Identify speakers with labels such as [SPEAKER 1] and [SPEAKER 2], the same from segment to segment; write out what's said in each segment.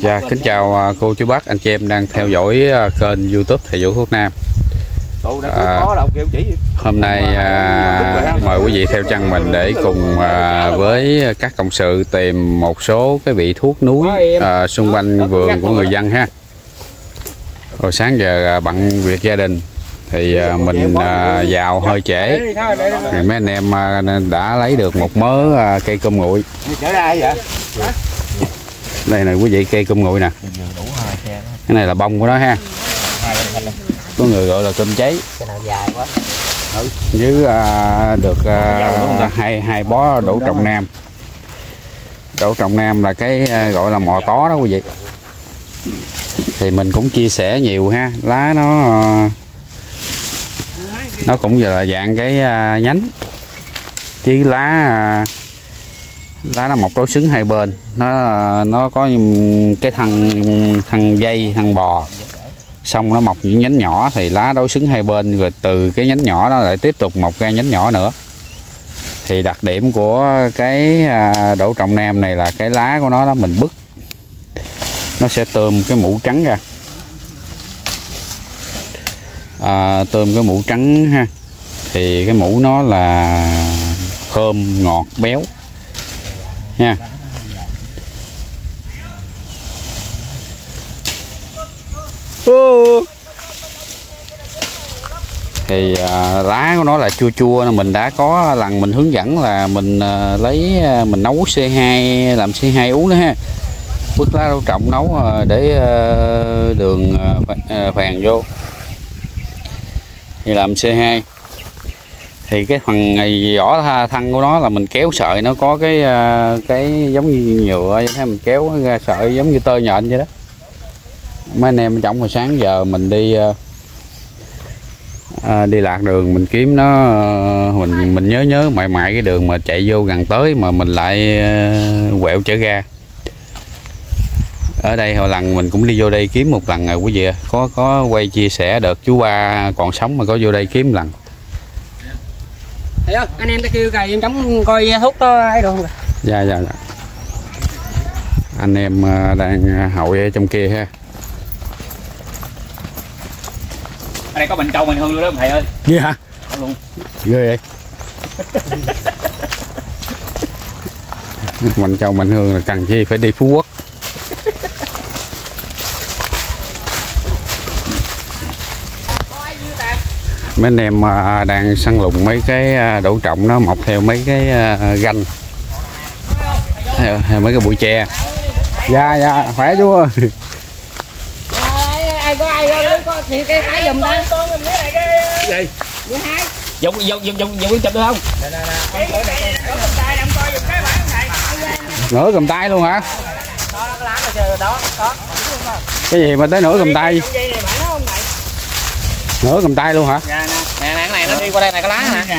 [SPEAKER 1] Dạ, kính chào à, cô chú bác, anh chị em đang theo dõi à, kênh youtube Thầy Vũ Thuốc Nam. À. Hôm nay à, mời quý vị theo chân mình để cùng à, với các cộng sự tìm một số cái vị thuốc núi à, xung quanh vườn của người dân ha. Rồi sáng giờ à, bận việc gia đình thì à, mình à, vào hơi trễ. thì mấy anh em à, đã lấy được một mớ à, cây cơm nguội đây này quý vị cây cơm nguội nè. Cái này là bông của nó ha. Có người gọi là cơm cháy.
[SPEAKER 2] Quá.
[SPEAKER 1] Với à, được à, hai hai bó đỗ trọng nam. Đỗ trọng nam là cái à, gọi là mò tó đó quý vị. Thì mình cũng chia sẻ nhiều ha. Lá nó nó cũng là dạng cái à, nhánh. Chứ lá à, lá là một đối xứng hai bên. Nó nó có cái thằng thằng dây thằng bò. Xong nó mọc những nhánh nhỏ thì lá đối xứng hai bên. Rồi từ cái nhánh nhỏ đó lại tiếp tục mọc ra nhánh nhỏ nữa. Thì đặc điểm của cái à, đậu trọng nam này là cái lá của nó đó mình bứt. Nó sẽ tôm cái mũ trắng ra. À, tôm cái mũ trắng ha. Thì cái mũ nó là thơm ngọt béo nha. Ô. thì à, lá của nó là chua chua mình đã có lần mình hướng dẫn là mình à, lấy à, mình nấu C2 làm C2 uống đó ha. Bứt lá rau trọng nấu à, để à, đường à, à, phèn vô. Thì làm C2 thì cái phần vỏ thân của nó là mình kéo sợi nó có cái à, cái giống như nhựa vậy mình kéo ra sợi giống như tơ nhện vậy đó. Mấy anh em trong hồi sáng giờ mình đi à, à đi lạc đường mình kiếm nó à, mình mình nhớ nhớ mãi mãi cái đường mà chạy vô gần tới mà mình lại quẹo trở ra ở đây hồi lần mình cũng đi vô đây kiếm một lần rồi quý vị có có quay chia sẻ được chú ba còn sống mà có vô đây kiếm lần.
[SPEAKER 3] Anh em ta kêu cài em chống coi thuốc đó ấy được không?
[SPEAKER 1] dạ dạ dạ. Anh em ờ, đang hội ở trong kia ha.
[SPEAKER 2] Ở đây có bệnh trâu mình hương luôn đó thầy ơi.
[SPEAKER 1] Gì hả?
[SPEAKER 2] Có luôn.
[SPEAKER 1] Ghê vậy. Mình châu mạnh hương là cần chi phải đi phú quốc mấy anh em à, đang săn lùng mấy cái à, đổ trọng nó mọc theo mấy cái à, ganh. Theo, mấy cái bụi tre. Dạ dạ khỏe chú ơi.
[SPEAKER 3] Ai có ai có thì cái cái giùm ta.
[SPEAKER 2] gì dùng dùng dùng dùng dùng chụp được không?
[SPEAKER 1] Nửa cầm tay luôn hả? Cái gì mà tới nửa cầm tay nửa cầm tay luôn hả?
[SPEAKER 2] Nè. Nè nè cái này nó đi qua đây này cái lá nè.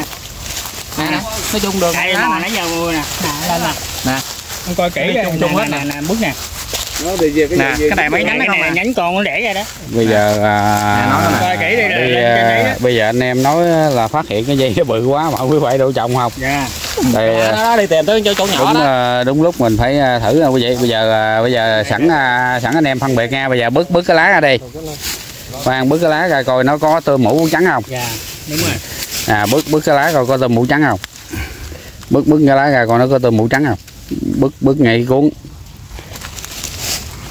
[SPEAKER 2] Nè nè. Nó chung đường
[SPEAKER 3] Đây
[SPEAKER 2] lá
[SPEAKER 3] nãy giờ mua nè. Nè lên nè.
[SPEAKER 2] Nè.
[SPEAKER 3] Con coi kỹ
[SPEAKER 2] chung chung hết
[SPEAKER 3] nè.
[SPEAKER 2] nè.
[SPEAKER 3] nè bút nè.
[SPEAKER 2] nè cái này mấy nhánh nó không à
[SPEAKER 3] nhánh con nó để ra đó.
[SPEAKER 1] bây giờ à,
[SPEAKER 2] Nè, nói
[SPEAKER 3] Coi kỹ đi
[SPEAKER 1] bây,
[SPEAKER 3] đó.
[SPEAKER 1] bây giờ anh em nói là phát hiện cái dây nó bự quá mà quý vị độ trọng không?
[SPEAKER 3] Dạ.
[SPEAKER 1] thì
[SPEAKER 2] nó,
[SPEAKER 1] à,
[SPEAKER 2] nó đi tìm tới chỗ chỗ nhỏ
[SPEAKER 1] đúng
[SPEAKER 2] đó.
[SPEAKER 1] à, đúng lúc mình phải à, thử quý vị bây giờ bây giờ sẵn sẵn anh em phân biệt nha. Bây giờ bứt bứt cái lá ra đi khoan bứt cái lá ra coi nó có tôm mũ trắng không
[SPEAKER 3] Dạ. Đúng rồi.
[SPEAKER 1] à bứt bứt cái lá coi có tôm mũ trắng không bứt bứt cái lá ra coi nó có tôm mũ trắng không bứt bứt ngay cuốn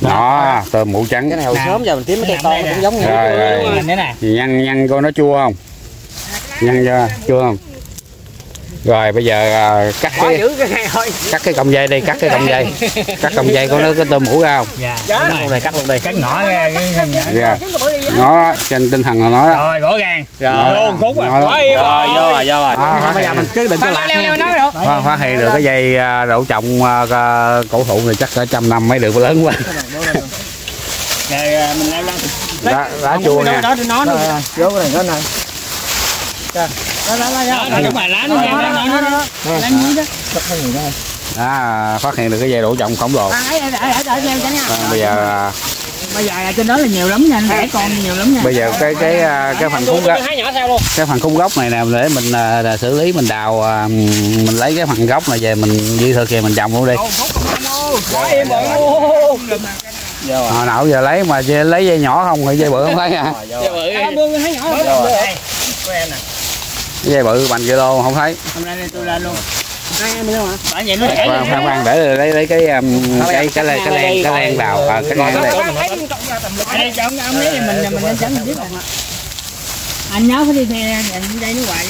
[SPEAKER 1] đó tôm mũ trắng
[SPEAKER 2] cái này hồi
[SPEAKER 3] Nè.
[SPEAKER 2] sớm giờ mình kiếm mấy cây
[SPEAKER 3] Nè,
[SPEAKER 2] to
[SPEAKER 3] đây
[SPEAKER 2] nó
[SPEAKER 3] nè.
[SPEAKER 2] cũng giống như
[SPEAKER 1] Rồi, rồi.
[SPEAKER 3] Rồi, Thế này.
[SPEAKER 1] Thì nhăn nhăn coi nó chua không nhăn chưa chua không rồi bây giờ à, cắt cái
[SPEAKER 3] cái này
[SPEAKER 1] cắt cái cọng dây đi cắt cái cọng dây. Cắt cọng dây coi nó có tôm mũ ra không
[SPEAKER 3] Dạ.
[SPEAKER 2] luôn đây cắt luôn đây
[SPEAKER 3] Cắt nhỏ ra cái
[SPEAKER 1] dạ. Nó trên tinh thần là nó đó.
[SPEAKER 3] Rồi rõ ràng.
[SPEAKER 1] Rồi.
[SPEAKER 3] Luôn khúc rồi.
[SPEAKER 1] Rồi.
[SPEAKER 3] Quá im
[SPEAKER 2] rồi vô rồi vô rồi.
[SPEAKER 1] À,
[SPEAKER 2] bây giờ mình cứ có
[SPEAKER 3] Leo
[SPEAKER 2] lạc
[SPEAKER 3] leo
[SPEAKER 2] nha.
[SPEAKER 3] nói được.
[SPEAKER 1] phát, phát hiện được cái dây à, đậu trọng à, cổ thụ này chắc cả trăm năm mới được lớn quá.
[SPEAKER 3] Rồi mình leo lên.
[SPEAKER 1] lá, lá
[SPEAKER 3] Không,
[SPEAKER 1] chua
[SPEAKER 3] đó, nó nó
[SPEAKER 2] vô cái này cái này
[SPEAKER 3] rồi
[SPEAKER 1] à, phát hiện được cái dây đậu trọng khổng lồ.
[SPEAKER 3] À,
[SPEAKER 1] à, bây giờ à,
[SPEAKER 3] bây giờ trên đó là nhiều lắm nha anh rẻ con nhiều lắm nha.
[SPEAKER 1] bây giờ cái cái cái phần khung gốc
[SPEAKER 3] hai nhỏ theo luôn?
[SPEAKER 1] cái phần khung gốc này nè để mình là xử lý mình đào mình lấy cái phần gốc này về mình dư thừa kìa mình trồng luôn đi.
[SPEAKER 3] Rồi
[SPEAKER 1] hồi nào giờ lấy mà lấy dây nhỏ không thì dây bự không thấy à?
[SPEAKER 2] Dạ bự.
[SPEAKER 3] Thấy nhỏ.
[SPEAKER 1] Dây bự bằng kilo không thấy.
[SPEAKER 3] Hôm nay tôi lên luôn.
[SPEAKER 1] Khoan khoan khoan để lấy lấy cái um, cái cái len cái len cái len vào. À, cái len len.
[SPEAKER 3] Đây cho ông ông lấy thì mình mình nên tránh mình biết rồi anh nhớ phải đi anh đây nó hoài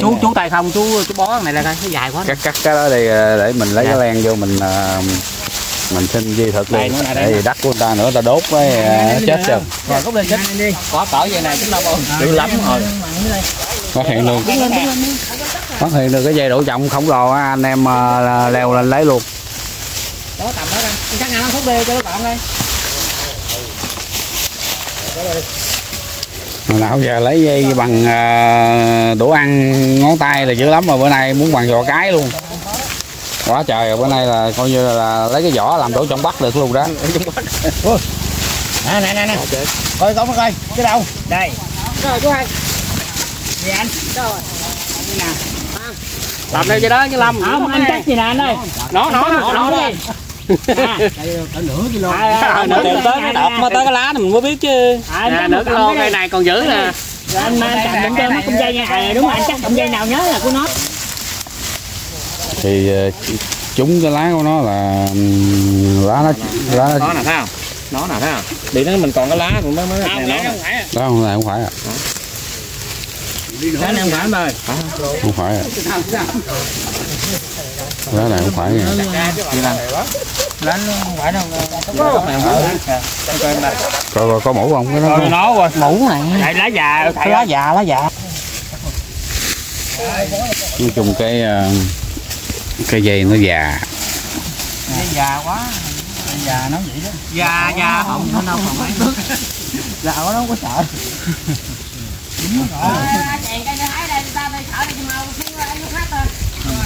[SPEAKER 2] Chú chú tay không chú chú bó này là coi nó dài quá.
[SPEAKER 1] cắt cắt cái đó đi à, để mình lấy cái len vô mình à, mình xin di thực
[SPEAKER 2] Đây
[SPEAKER 1] luôn
[SPEAKER 2] đây.
[SPEAKER 1] Để vì đất của người ta nữa ta đốt cái à, chết rồi
[SPEAKER 2] Rồi cút lên chết.
[SPEAKER 3] đi
[SPEAKER 2] Có cỡ vậy này chúng ta bao. Dữ lắm rồi.
[SPEAKER 1] Phát hiện được. Phát hiện được cái dây đổ trọng khổng lồ á, anh em à, là leo lên lấy luôn.
[SPEAKER 3] Đó tầm đó đây chắc nó thuốc đi cho nó gọn đây.
[SPEAKER 1] Hồi nào giờ lấy dây bằng à, đũa ăn ngón tay là dữ lắm mà bữa nay muốn bằng vỏ cái luôn. Quá trời rồi bữa nay là coi như là lấy cái vỏ làm đổ trong bắt được luôn đó.
[SPEAKER 3] Nè nè nè nè. Coi coi coi cái đâu? Đây. Rồi chú hai gì anh rồi
[SPEAKER 2] Làm theo cho đó chứ Lâm.
[SPEAKER 3] không anh chắc gì nè anh ơi
[SPEAKER 2] Nó nó nó nó đi.
[SPEAKER 3] nửa kilo
[SPEAKER 2] À, nửa kilo tới cái đọt mà tới cái lá này mình mới biết chứ. Nè, nửa kilo cây này còn giữ nè.
[SPEAKER 3] anh anh cầm động dây mất công dây nha à, đúng rồi anh chắc động dây nào nhớ là của nó
[SPEAKER 1] thì ờ, trúng cái lá của nó là lá nó lá nó
[SPEAKER 2] Nó nè thấy không? Nó nè thấy không? Đi nó mình còn cái lá cũng mới mới nè nó. nè.
[SPEAKER 1] đó không này không phải à
[SPEAKER 3] đó nè không phải mời
[SPEAKER 1] không phải à. Lá này không phải à.
[SPEAKER 3] lên không phải đâu.
[SPEAKER 1] Coi coi có mũ không? Cái đó
[SPEAKER 2] Nó rồi.
[SPEAKER 3] mũ này. Tại lá già tại lá già lá già.
[SPEAKER 1] Nói chung cái ờ, cái dây nó già.
[SPEAKER 3] Cái già quá. Già nó vậy đó. Già già không nó đâu còn mấy. Bước già quá nó không có sợ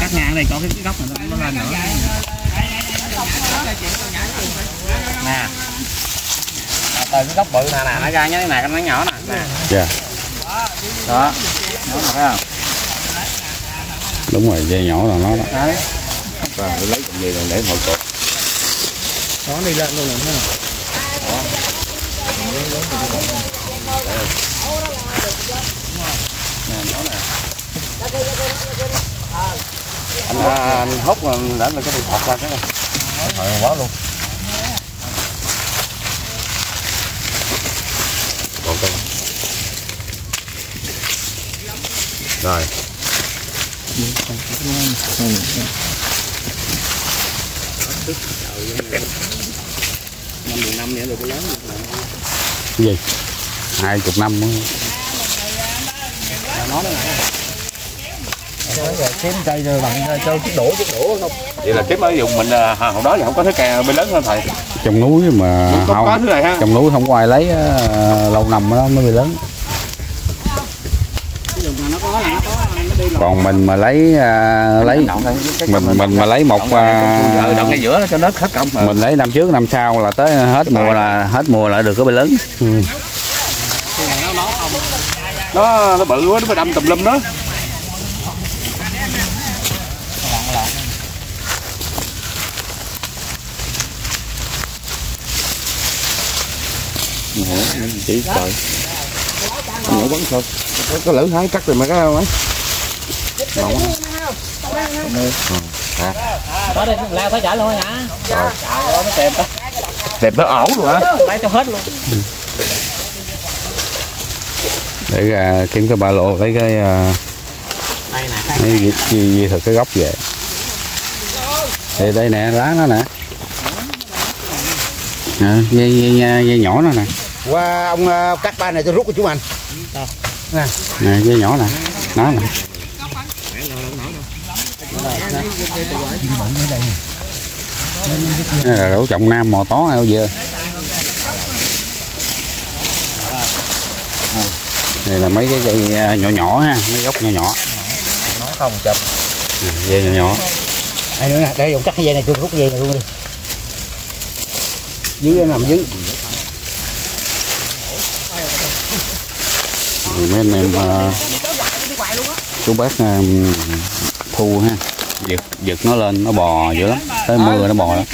[SPEAKER 3] cắt ngang đây có cái góc này nó lên nữa
[SPEAKER 2] Nè. Từ cái gốc bự nè nè nó ra nhá, cái này nó nhỏ nè. Nè.
[SPEAKER 1] dạ
[SPEAKER 2] Đó. Nó thấy không?
[SPEAKER 1] đúng rồi dây nhỏ là nó đó
[SPEAKER 2] Đấy.
[SPEAKER 1] và lấy cái dây này để hồi cột
[SPEAKER 3] nó đi lên luôn rồi
[SPEAKER 1] anh, à, anh hút mà đã là cái điện thọt ra cái này. Hồi quá luôn. Còn cái rồi.
[SPEAKER 2] Năm mười năm nữa rồi có lớn.
[SPEAKER 1] gì? Hai chục năm.
[SPEAKER 2] Nó nó nè.
[SPEAKER 3] kiếm cây rồi bằng cho chút đổ chút đổ không
[SPEAKER 2] Vậy là kiếm ở vùng mình à, hồi đó thì không có thứ cà bên lớn hơn thầy.
[SPEAKER 1] trong núi mà
[SPEAKER 2] Có, có
[SPEAKER 1] không
[SPEAKER 2] thứ này ha.
[SPEAKER 1] trong núi không có ai lấy á, lâu năm đó mới bị lớn còn mình mà lấy à, lấy mình mình mà lấy một à,
[SPEAKER 2] động ngay giữa đó cho nó hết công.
[SPEAKER 1] mình lấy năm trước năm sau là tới hết mùa là hết mùa lại được cái bê lớn ừ.
[SPEAKER 2] Nó nó bự quá nó phải đâm tùm lum đó.
[SPEAKER 1] chỉ trời
[SPEAKER 2] Nhỏ bắn thôi. Có lỡ hai cắt rồi mà cái mấy.
[SPEAKER 3] đó đây lao phải trả luôn hả
[SPEAKER 2] Đẹp nó ổn luôn hả?
[SPEAKER 3] lấy cho hết luôn
[SPEAKER 1] để à, kiếm cái ba lô lấy cái à,
[SPEAKER 3] đây
[SPEAKER 1] lấy gì, gì, thật cái gốc về. Thì đây nè lá nó nè. À, dây, dây, dây, dây nhỏ nó nè.
[SPEAKER 4] Qua ông ờ, cắt ba này tôi rút của chú anh.
[SPEAKER 1] Nè. Dây nhỏ nè. Nó nè. Đây là đổ trọng nam mò tó ao dơ đây là mấy cái cây à, nhỏ nhỏ ha mấy gốc nhỏ nhỏ.
[SPEAKER 4] Nó không chụp.
[SPEAKER 1] À, dây nhỏ nhỏ.
[SPEAKER 4] Đây nữa nè để dùng cắt cái dây này tôi rút dây này luôn đi. Dưới nằm dưới.
[SPEAKER 1] Mấy anh em à, chú bác thu ha giật giật nó lên nó bò dữ lắm. Tới mưa nó bò lắm.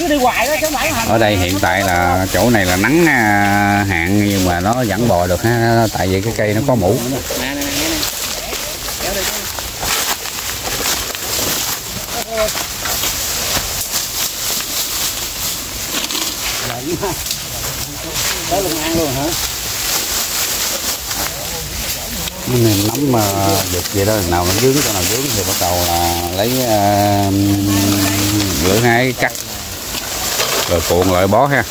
[SPEAKER 1] Ở đây hiện tại là chỗ này là nắng à, hạn nhưng mà nó vẫn bò được ha tại vì cái cây nó có mũ
[SPEAKER 2] nè nè nè nè
[SPEAKER 4] tới luôn ăn luôn hả
[SPEAKER 1] nên nấm ờ, mà giật vậy đó nào nó dướng cho nào dướng thì bắt đầu là lấy ờ, uh, lửa cắt. Rồi cuộn lại bó ha.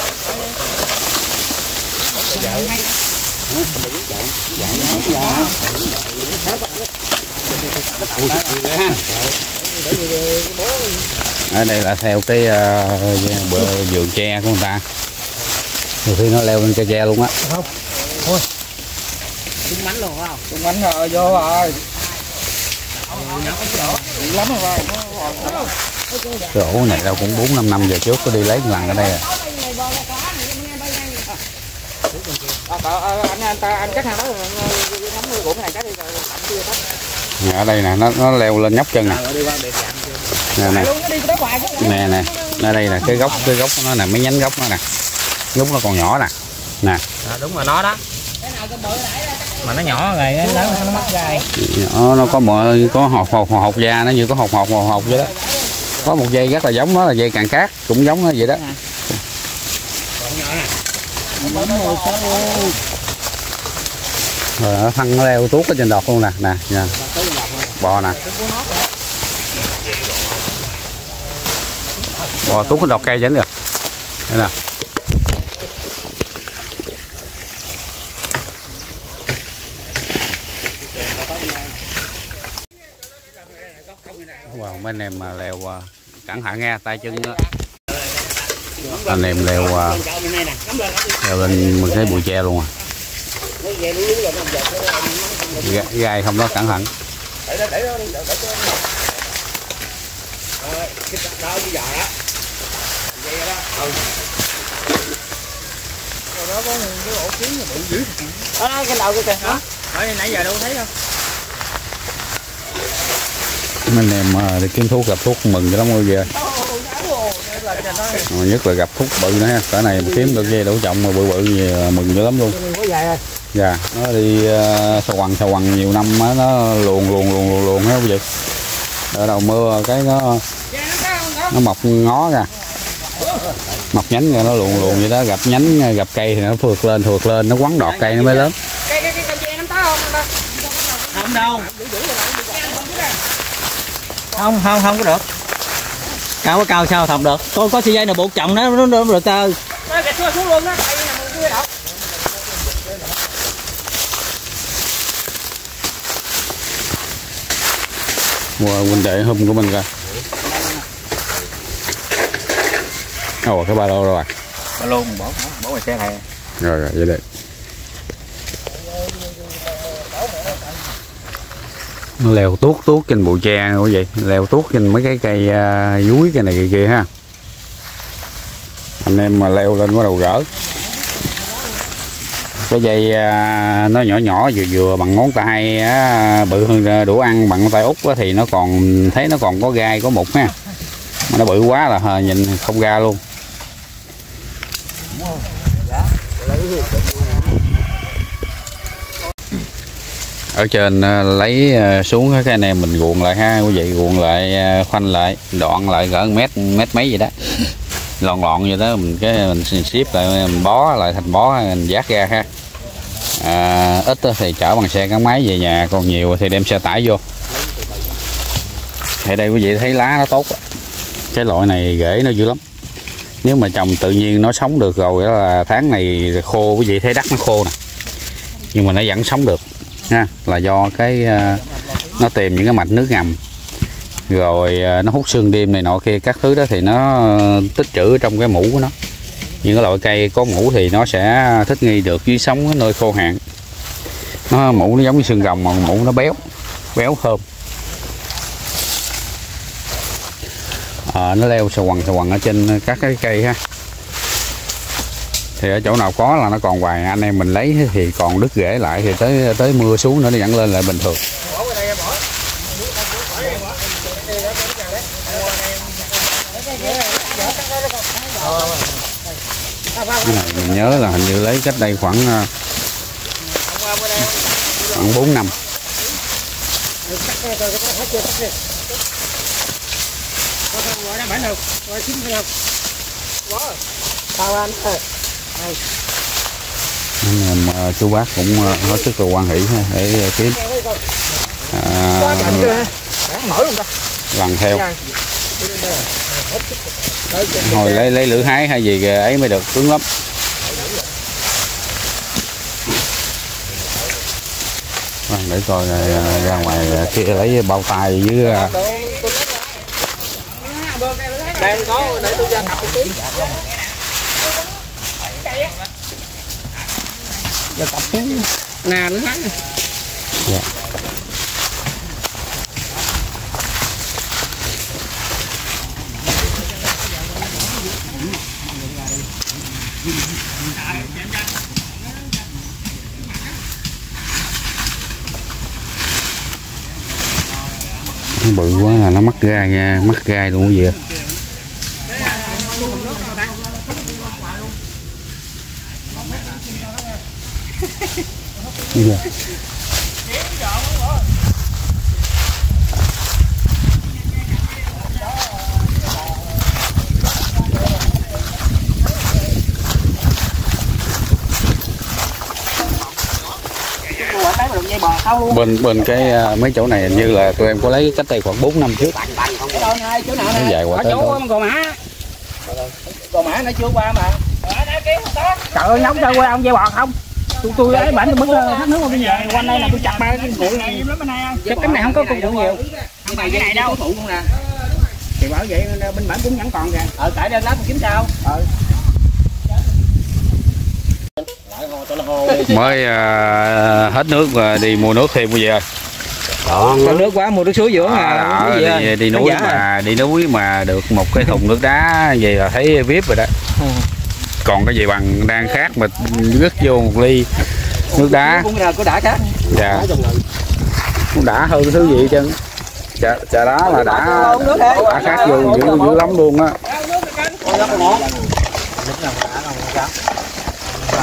[SPEAKER 1] Ở đây là theo cái uh, bờ vườn tre của người ta. Nhiều khi nó leo lên cây tre luôn á
[SPEAKER 2] trúng bánh luôn phải không
[SPEAKER 3] Trung bánh rồi vô rồi. Lắm rồi
[SPEAKER 1] cái ổ này đâu cũng bốn năm năm về trước có đi lấy một lần ở đây à.
[SPEAKER 3] Anh anh ta anh cắt hàng đó nắm của cái này cắt đi rồi anh chưa cắt
[SPEAKER 1] Nè, ở đây nè nó nó leo lên nhóc chân nè. Nè nè. Nè nè. Ở đây nè cái gốc cái gốc của nó nè mấy nhánh gốc nó nè. Gốc nó còn nhỏ nè. Nè.
[SPEAKER 2] À, đúng rồi nó đó mà nó nhỏ rồi nó lớn nó mất gai.
[SPEAKER 1] Nó, nó có một có hột hột hột da nó như có hột hột hột hột vậy đó. Có một dây rất là giống đó là dây càng cát cũng giống nó vậy đó. Rồi nó thân nó leo tuốt ở trên đọt luôn nè nè nè. Bò nè. Bò tuốt cái đọt cây vẫn được. Đây nè. Anh em mà leo à, cẩn thận nghe tay chân á. anh em leo à, leo lên một cái bụi tre luôn à. Gai- gai không đó cẩn thận.
[SPEAKER 3] Đó cái đầu cái kìa hả?
[SPEAKER 2] Nãy giờ đâu thấy
[SPEAKER 1] mấy anh em thì đi kiếm thuốc gặp thuốc mừng lắm mọi người Mà nhất là gặp thuốc bự nữa ha cỡ này mà kiếm được dây đổ trọng mà bự bự gì mừng dữ lắm luôn dạ nó đi uh, sầu quằn sầu quằn nhiều năm á nó luồn luồn luồn luồn luồn hết vậy. ở đầu mưa cái nó nó mọc ngó ra mọc nhánh ra nó luồn luồn vậy đó gặp nhánh gặp cây thì nó phượt lên phượt lên nó quắn đọt cây nó mới lớn
[SPEAKER 3] không
[SPEAKER 2] đâu không không không có được. Cao có cao sao thọc được. Tôi có sợi dây nào buộc chồng nó nó nó được tơ
[SPEAKER 3] mình
[SPEAKER 1] mua huynh đệ hôm của mình coi. Ồ cái ba lô rồi à?
[SPEAKER 2] Ba lô bỏ bỏ ngoài xe này.
[SPEAKER 1] Rồi rồi vậy đây nó leo tuốt tuốt trên bụi tre như vậy. Leo tuốt trên mấy cái cây à, uh, dúi cái này kia, kia ha. Anh em mà leo lên bắt đầu gỡ cái dây uh, nó nhỏ nhỏ vừa vừa bằng ngón tay uh, bự hơn à, đủ ăn bằng ngón tay út á, thì nó còn thấy nó còn có gai có mục ha. Mà nó bự quá là hờ, nhìn không ra luôn. Ở trên à, lấy à, xuống cái này mình ruộng lại ha quý vị ruộng lại à, khoanh lại đoạn lại cỡ mét mét mấy vậy đó. Lòn lọn vậy đó mình cái mình ship lại mình bó lại thành bó mình vác ra ha. À, ít thì chở bằng xe gắn máy về nhà còn nhiều thì đem xe tải vô. Thì đây quý vị thấy lá nó tốt cái loại này rễ nó dữ lắm. Nếu mà trồng tự nhiên nó sống được rồi đó là tháng này khô quý vị thấy đất nó khô nè. Nhưng mà nó vẫn sống được ha là do cái ờ, nó tìm những cái mạch nước ngầm. Rồi ờ, nó hút sương đêm này nọ kia các thứ đó thì nó ờ, tích trữ trong cái mũ của nó. Những cái loại cây có mũ thì nó sẽ thích nghi được với sống ở nơi khô hạn. Nó mũ nó giống như xương rồng mà mũ nó béo béo thơm. À, nó leo sờ quằn sờ quằn ở trên các cái cây ha thì ở chỗ nào có là nó còn hoài. Anh em mình lấy thì còn đứt rễ lại. Thì tới tới mưa xuống nữa nó dẫn lên lại bình thường. Cái này mình nhớ là hình như lấy cách đây khoảng ờ, khoảng bốn năm. Hãy subscribe cho kênh Ghiền Mì
[SPEAKER 3] Gõ Để không bỏ lỡ những video hấp dẫn
[SPEAKER 1] anh em chú bác cũng hết sức là quan hỷ ha, để ờ, kiếm. À, lần theo. Hồi lấy lấy lửa hái hay gì ấy mới được cứng lắm. Để coi ờ, ra ngoài ờ, kia lấy bao tay với
[SPEAKER 3] Đây có để tôi ra cặp một tí. Giờ cặp nè nữa hắn.
[SPEAKER 1] dạ. Nó bự quá là nó mắc gai nha mắc gai luôn cái gì gì
[SPEAKER 3] Ủa,
[SPEAKER 1] bên bên cái à, mấy chỗ này hình như là tụi em có lấy cách đây khoảng 4 năm trước nó dài qua tới
[SPEAKER 3] chỗ còn mã. Gò mã nó chưa qua mà. Trời ơi, nóng sao quê ông dây bọt không? Tôi tôi ấy bản tôi mất thắt nước mà bây giờ quanh đây là tôi chặt ba cái bụi này. Cái cánh này không có công cụ nhiều. Không phải cái này đâu. Phụ luôn nè. Thì bảo vậy bên bản cũng vẫn còn kìa. Ờ tại đây lát mình kiếm sao? Ờ.
[SPEAKER 1] mới à, hết nước và đi mua nước thêm cái gì ơi
[SPEAKER 3] Có nước quá mua nước suối dưỡng
[SPEAKER 1] à,
[SPEAKER 3] à. cái gì
[SPEAKER 1] đi,
[SPEAKER 3] à?
[SPEAKER 1] đi
[SPEAKER 3] Nó
[SPEAKER 1] núi
[SPEAKER 3] giả à.
[SPEAKER 1] mà đi núi mà được một cái thùng nước đá vậy là thấy vip rồi đó
[SPEAKER 3] Ừ.
[SPEAKER 1] còn cái gì bằng đang khác mà rứt vô một ly nước đá?
[SPEAKER 3] Cũng có đã khác.
[SPEAKER 1] Dạ. Cũng đã hơn cái thứ gì trơn. Trà, trà đá là đã đã khác vô dữ dữ lắm luôn á.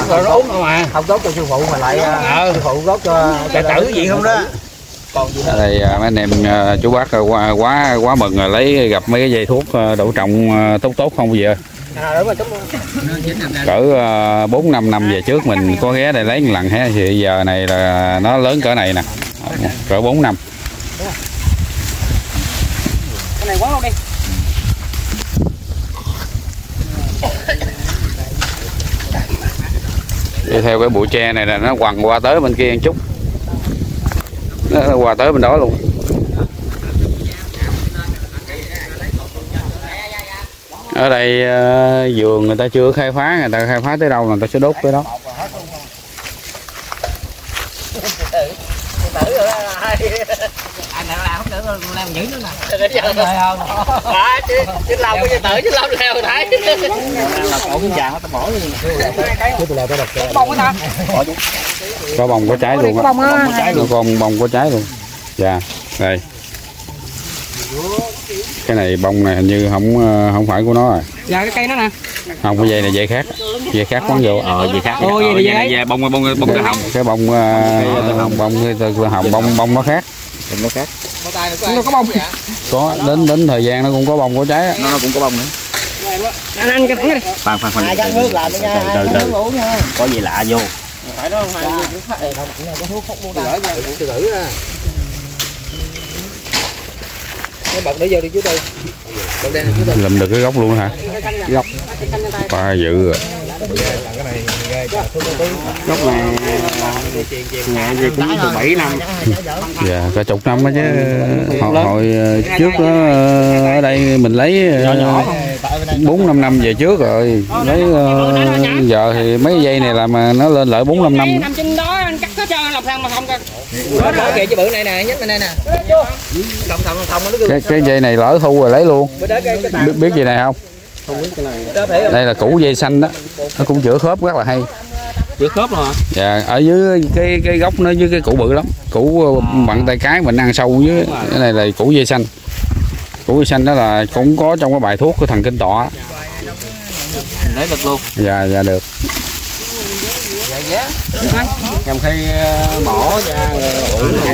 [SPEAKER 3] Rồi nó uống không à không tốt cho sư phụ mà lại ờ sư phụ tốt cho cho tử gì không đó?
[SPEAKER 1] Ở đây à, mấy anh em à, chú bác quá quá quá mừng rồi lấy gặp mấy cái dây thuốc đậu trọng tốt tốt không bây giờ cỡ à, bốn năm năm về trước mình có ghé đây lấy một lần ha. Thì giờ này là nó lớn cỡ này nè. Cỡ 4 năm.
[SPEAKER 3] Cái này quá luôn đi.
[SPEAKER 1] Đi theo cái bụi tre này là nó quằn qua tới bên kia một chút. Nó qua tới bên đó luôn ở đây à, vườn người ta chưa khai phá người ta khai phá tới đâu người ta sẽ đốt tới đó.
[SPEAKER 3] Anh nào làm không được làm dữ nữa nè. Không à, chứ chứ lâu cái tử chứ lâu leo thấy cái vàng nó bỏ luôn chứ tôi leo tới đập bông ta
[SPEAKER 1] có bông có trái luôn á.
[SPEAKER 3] Bông á.
[SPEAKER 1] Nó con bông có trái luôn. Dạ đây cái này bông này hình như không ờ, không phải của nó rồi
[SPEAKER 3] dạ cái cây nó nè.
[SPEAKER 1] Không cái dây này dây khác. Dây khác quấn vô.
[SPEAKER 2] Ờ gì khác.
[SPEAKER 3] Ồ, vậy thì vậy?
[SPEAKER 2] dây bông bông bông tơ hồng.
[SPEAKER 1] Cái bông uh, bông cái tơ hồng. bông bông nó khác.
[SPEAKER 2] Nó khác.
[SPEAKER 3] Nó có bông.
[SPEAKER 1] có đến đến thời gian nó cũng có bông có trái á.
[SPEAKER 2] nó cũng có bông nữa.
[SPEAKER 3] Anh ăn cái thẳng đi
[SPEAKER 2] khoan khoan khoan. Từ từ từ. từ có gì lạ vô.
[SPEAKER 3] Phải đó không phải có thuốc hút mua đỡ nha tự tử à cái bật để vô đi chú tư
[SPEAKER 1] lùm được cái gốc luôn hả?
[SPEAKER 3] Gốc
[SPEAKER 1] ba dữ rồi.
[SPEAKER 3] Gốc này nhà gì cũng từ 7 năm.
[SPEAKER 1] Dạ cả chục năm đó chứ. Hồi, hồi ờ, trước đó, ờ, ở đây mình lấy ờ, bốn năm năm về trước rồi. Lấy giờ thì mấy dây này làm mà nó lên lại bốn năm năm
[SPEAKER 3] đó kìa chứ bự này nè nhất bên đây nè. Thông thông thông nó
[SPEAKER 1] cái cái dây này lỡ thu rồi lấy luôn. Biết, biết gì này không? Đây là củ dây xanh đó. Nó cũng chữa khớp rất là hay.
[SPEAKER 3] Chữa khớp hả?
[SPEAKER 1] Dạ ở dưới cái cái gốc nó với cái củ bự lắm. Củ ờ, bằng tay cái mình ăn sâu dưới. Cái này là củ dây xanh. Củ dây xanh đó là cũng có trong cái bài thuốc của thằng kinh tọa.
[SPEAKER 2] Lấy được luôn.
[SPEAKER 1] Dạ dạ được
[SPEAKER 2] trong khi ờ, mỏ ra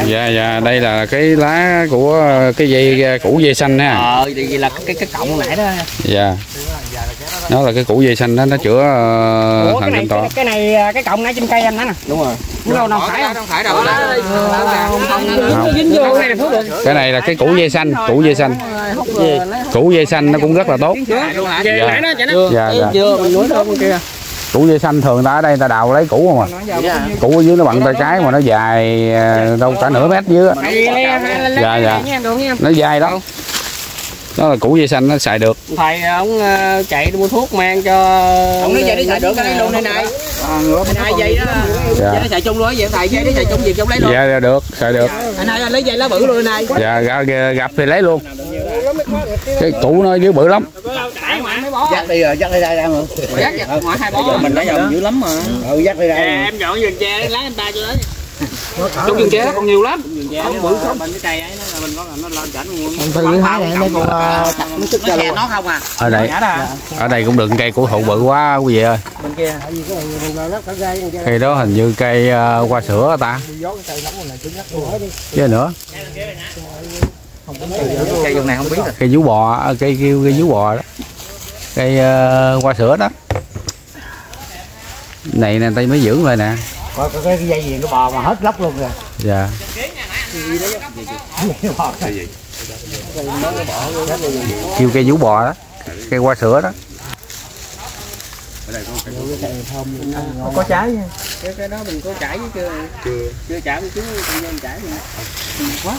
[SPEAKER 1] dạ dạ đây là cái lá của cái dây củ dây xanh ha.
[SPEAKER 2] Ờ thì là cái cái cọng nãy đó.
[SPEAKER 1] Dạ. Nó là cái củ dây xanh đó nó chữa ờ,
[SPEAKER 3] Ủa, cái
[SPEAKER 1] thần
[SPEAKER 3] này
[SPEAKER 1] kinh to
[SPEAKER 3] cái, cái này cái cọng nãy trên cây anh đó nè.
[SPEAKER 2] Đúng rồi.
[SPEAKER 3] Đúng đâu đâu phải không?
[SPEAKER 2] không phải đâu lá
[SPEAKER 1] Không.
[SPEAKER 3] dính vô cái này là thuốc được.
[SPEAKER 1] Cái này là cái củ dây xanh củ dây xanh. củ dây xanh nó cũng rất là tốt. Dạ. dạ. Dạ củ dây xanh thường ta ở đây ta đào lấy củ không à. Củ ở dưới nó bằng tay trái mà nó dài ờ, đâu cả nửa mét dưới Dạ, dạ.
[SPEAKER 3] nha được nha.
[SPEAKER 1] Nó dài đó đó là củ dây xanh nó xài được.
[SPEAKER 3] Thầy ông ờ, chạy đi mua thuốc mang cho
[SPEAKER 2] ông nói vậy đi xài được cái luôn đây này hai dây đó?
[SPEAKER 1] Dạ.
[SPEAKER 2] nó xài chung luôn á vậy thầy dây nó xài chung gì chung lấy luôn.
[SPEAKER 1] Dạ dạ được xài được.
[SPEAKER 2] Anh hai lấy dây lá bự luôn này.
[SPEAKER 1] Dạ gặp, gặp thì lấy luôn. Cái củ nó dưới bự lắm
[SPEAKER 4] Dắt đi rồi, dắt đi đây ra mà.
[SPEAKER 3] dắt dắt ngoài hai bó
[SPEAKER 2] mình lấy dòng dữ lắm mà.
[SPEAKER 4] Ừ, dắt đi đây.
[SPEAKER 3] em dọn vườn tre lấy anh ta chưa đấy trong vườn tre còn nhiều lắm.
[SPEAKER 2] Không bự không. bên cái cây ấy nó mình có nó lên chảnh luôn.
[SPEAKER 4] Từ hai này đây còn chặt nó sức ra
[SPEAKER 2] nó nó không à.
[SPEAKER 1] Ở đây ở đây cũng đựng cây củ thụ bự quá quý vị ơi.
[SPEAKER 2] Bên kia
[SPEAKER 1] cây đó hình như cây ờ, hoa sữa ta. Chứ nữa?
[SPEAKER 2] Cây vườn này không biết rồi
[SPEAKER 1] cây vú bò à, cây kêu cây vú bò đó cây ờ, hoa sữa đó. Này nè tay mới dưỡng lại nè.
[SPEAKER 4] Có có cái dây gì nó bò mà hết lóc luôn rồi.
[SPEAKER 1] dạ. Kêu cây vú bò đó cây hoa sữa đó
[SPEAKER 2] có trái nha. Cái cái đó mình có chảy với chưa? Chưa. Chưa chảy với chú tự nhiên chảy luôn quá.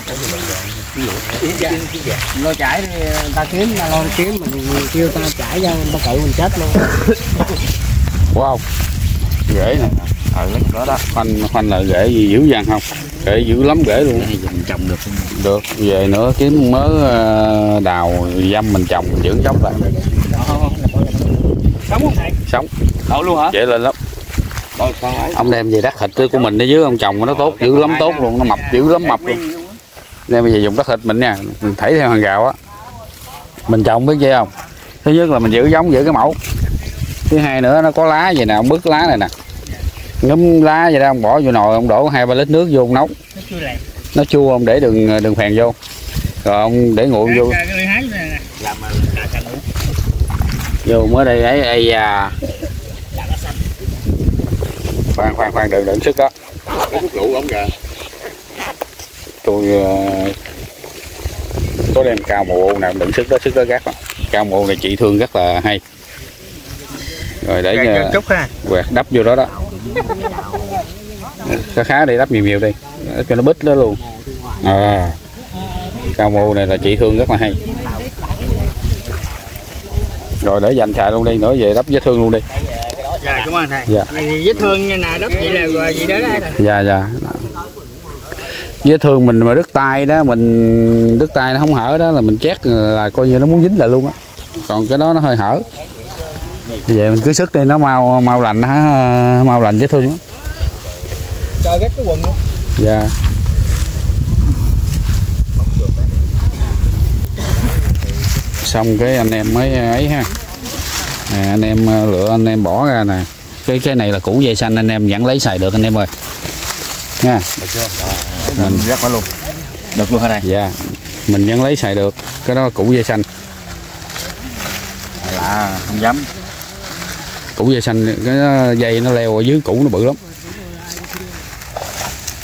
[SPEAKER 2] Lo chảy đi người ta kiếm ta lo kiếm mình kêu ta chảy ra ta cậy mình chết luôn.
[SPEAKER 1] Wow. Rễ nè. Lấy đó đó. Khoanh khoanh là rễ gì dữ dằn không? Rễ dữ lắm rễ luôn.
[SPEAKER 2] Mình trồng được
[SPEAKER 1] được. Về nữa kiếm mớ ờ, đào dăm mình trồng mình dưỡng chống lại
[SPEAKER 3] sống không? Thầy
[SPEAKER 1] sống.
[SPEAKER 2] Đậu luôn hả?
[SPEAKER 1] Dễ lên lắm. Ông đem về đất thịt của mình ở dưới ông trồng nó tốt dữ lắm tốt luôn nó mập dữ lắm mập luôn. Đem bây giờ dùng đất thịt mình nha mình thảy theo hàng rào á. Mình trồng biết gì không? Thứ nhất là mình giữ giống giữ cái mẫu. Thứ hai nữa nó có lá vậy nè ông bứt lá này nè. Ngấm lá vậy đó ông bỏ vô nồi ông đổ hai ba lít nước vô ông nấu.
[SPEAKER 3] Chưa
[SPEAKER 1] nó chua ông để đường đường phèn vô. Rồi ông để nguội vô
[SPEAKER 3] cái lưỡi hái này nè làm mà cà cà nữa
[SPEAKER 1] vô mới đây ấy ấy à khoan khoan khoan đừng đừng sức đó.
[SPEAKER 4] Cái lũ ổng kìa.
[SPEAKER 1] tôi ờ, có đem cao mộ nào đựng sức đó sức đó gắt lắm. cao mộ này trị thương rất là hay. Rồi để ờ,
[SPEAKER 3] chút ha.
[SPEAKER 1] quẹt đắp vô đó đó. Khá khá đi đắp nhiều nhiều đi. Đắp cho nó bít đó luôn. À, cao mộ này là trị thương rất là hay rồi để dành xài luôn đi nữa về đắp vết thương luôn đi.
[SPEAKER 3] Dạ cảm ơn thầy.
[SPEAKER 1] Dạ.
[SPEAKER 3] Vết thương như này đất vậy là gọi gì đó đấy
[SPEAKER 1] dạ dạ. Vết thương mình mà đứt tay đó mình đứt tay nó không hở đó là mình chét là coi như nó muốn dính lại luôn á. Còn cái đó nó hơi hở. Về mình cứ sức đi nó mau mau lành ha mau lành vết thương
[SPEAKER 3] cho ghét cái quần luôn.
[SPEAKER 1] Dạ xong cái anh em mới ấy ha. À, anh em ờ, lựa anh em bỏ ra nè. Cái cái này là củ dây xanh anh em vẫn lấy xài được anh em ơi. Nha. Mình
[SPEAKER 2] rất có luôn. Được luôn hả này?
[SPEAKER 1] Dạ. Mình vẫn lấy xài được. Cái đó củ dây xanh.
[SPEAKER 2] Là không dám.
[SPEAKER 1] Củ dây xanh cái đó, dây nó leo ở dưới củ nó bự lắm.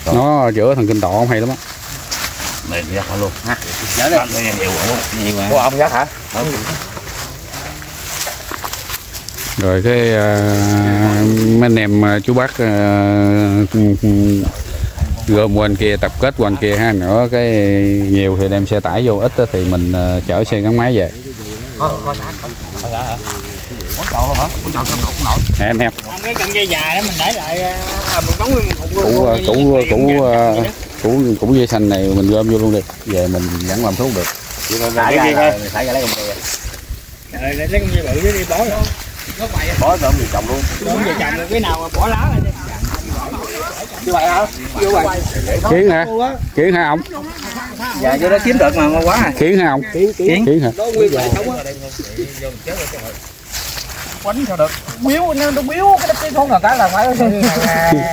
[SPEAKER 1] Nó chữa thần kinh tọa hay lắm á
[SPEAKER 2] mềm rất có luôn. Ha nhớ đi. Nhiều quá nhiều quá của ông dắt hả?
[SPEAKER 1] Rồi cái ờ, mấy anh em ờ, chú bác ờ, gom qua anh kia tập kết qua anh kia ha. Nữa cái nhiều thì đem xe tải vô ít thì mình ờ, chở xe gắn máy về. Nè anh em.
[SPEAKER 3] Cái cọng dây dài đó mình để lại à, mình đóng nguyên một cục
[SPEAKER 1] củ ờ, củ củ ờ, củ củ dây xanh này mình gom vô luôn đi. Về mình vẫn làm thuốc được.
[SPEAKER 2] Thải ra thải ra lấy kia
[SPEAKER 3] Rồi, lấy con dây bự với đi bỏ rồi
[SPEAKER 2] bỏ rồi mình trồng luôn.
[SPEAKER 3] Đúng giờ chồng cái nào mà bỏ lá lại đi
[SPEAKER 2] như vậy hả? Như vậy
[SPEAKER 1] kiến hả? Kiến hả ông?
[SPEAKER 2] Dạ cho nó kiếm được mà quá. À
[SPEAKER 1] kiến hả ông? Kiến. Kiến hả
[SPEAKER 3] quánh sao được. Biếu nó nó biếu cái đất cái nào cái là phải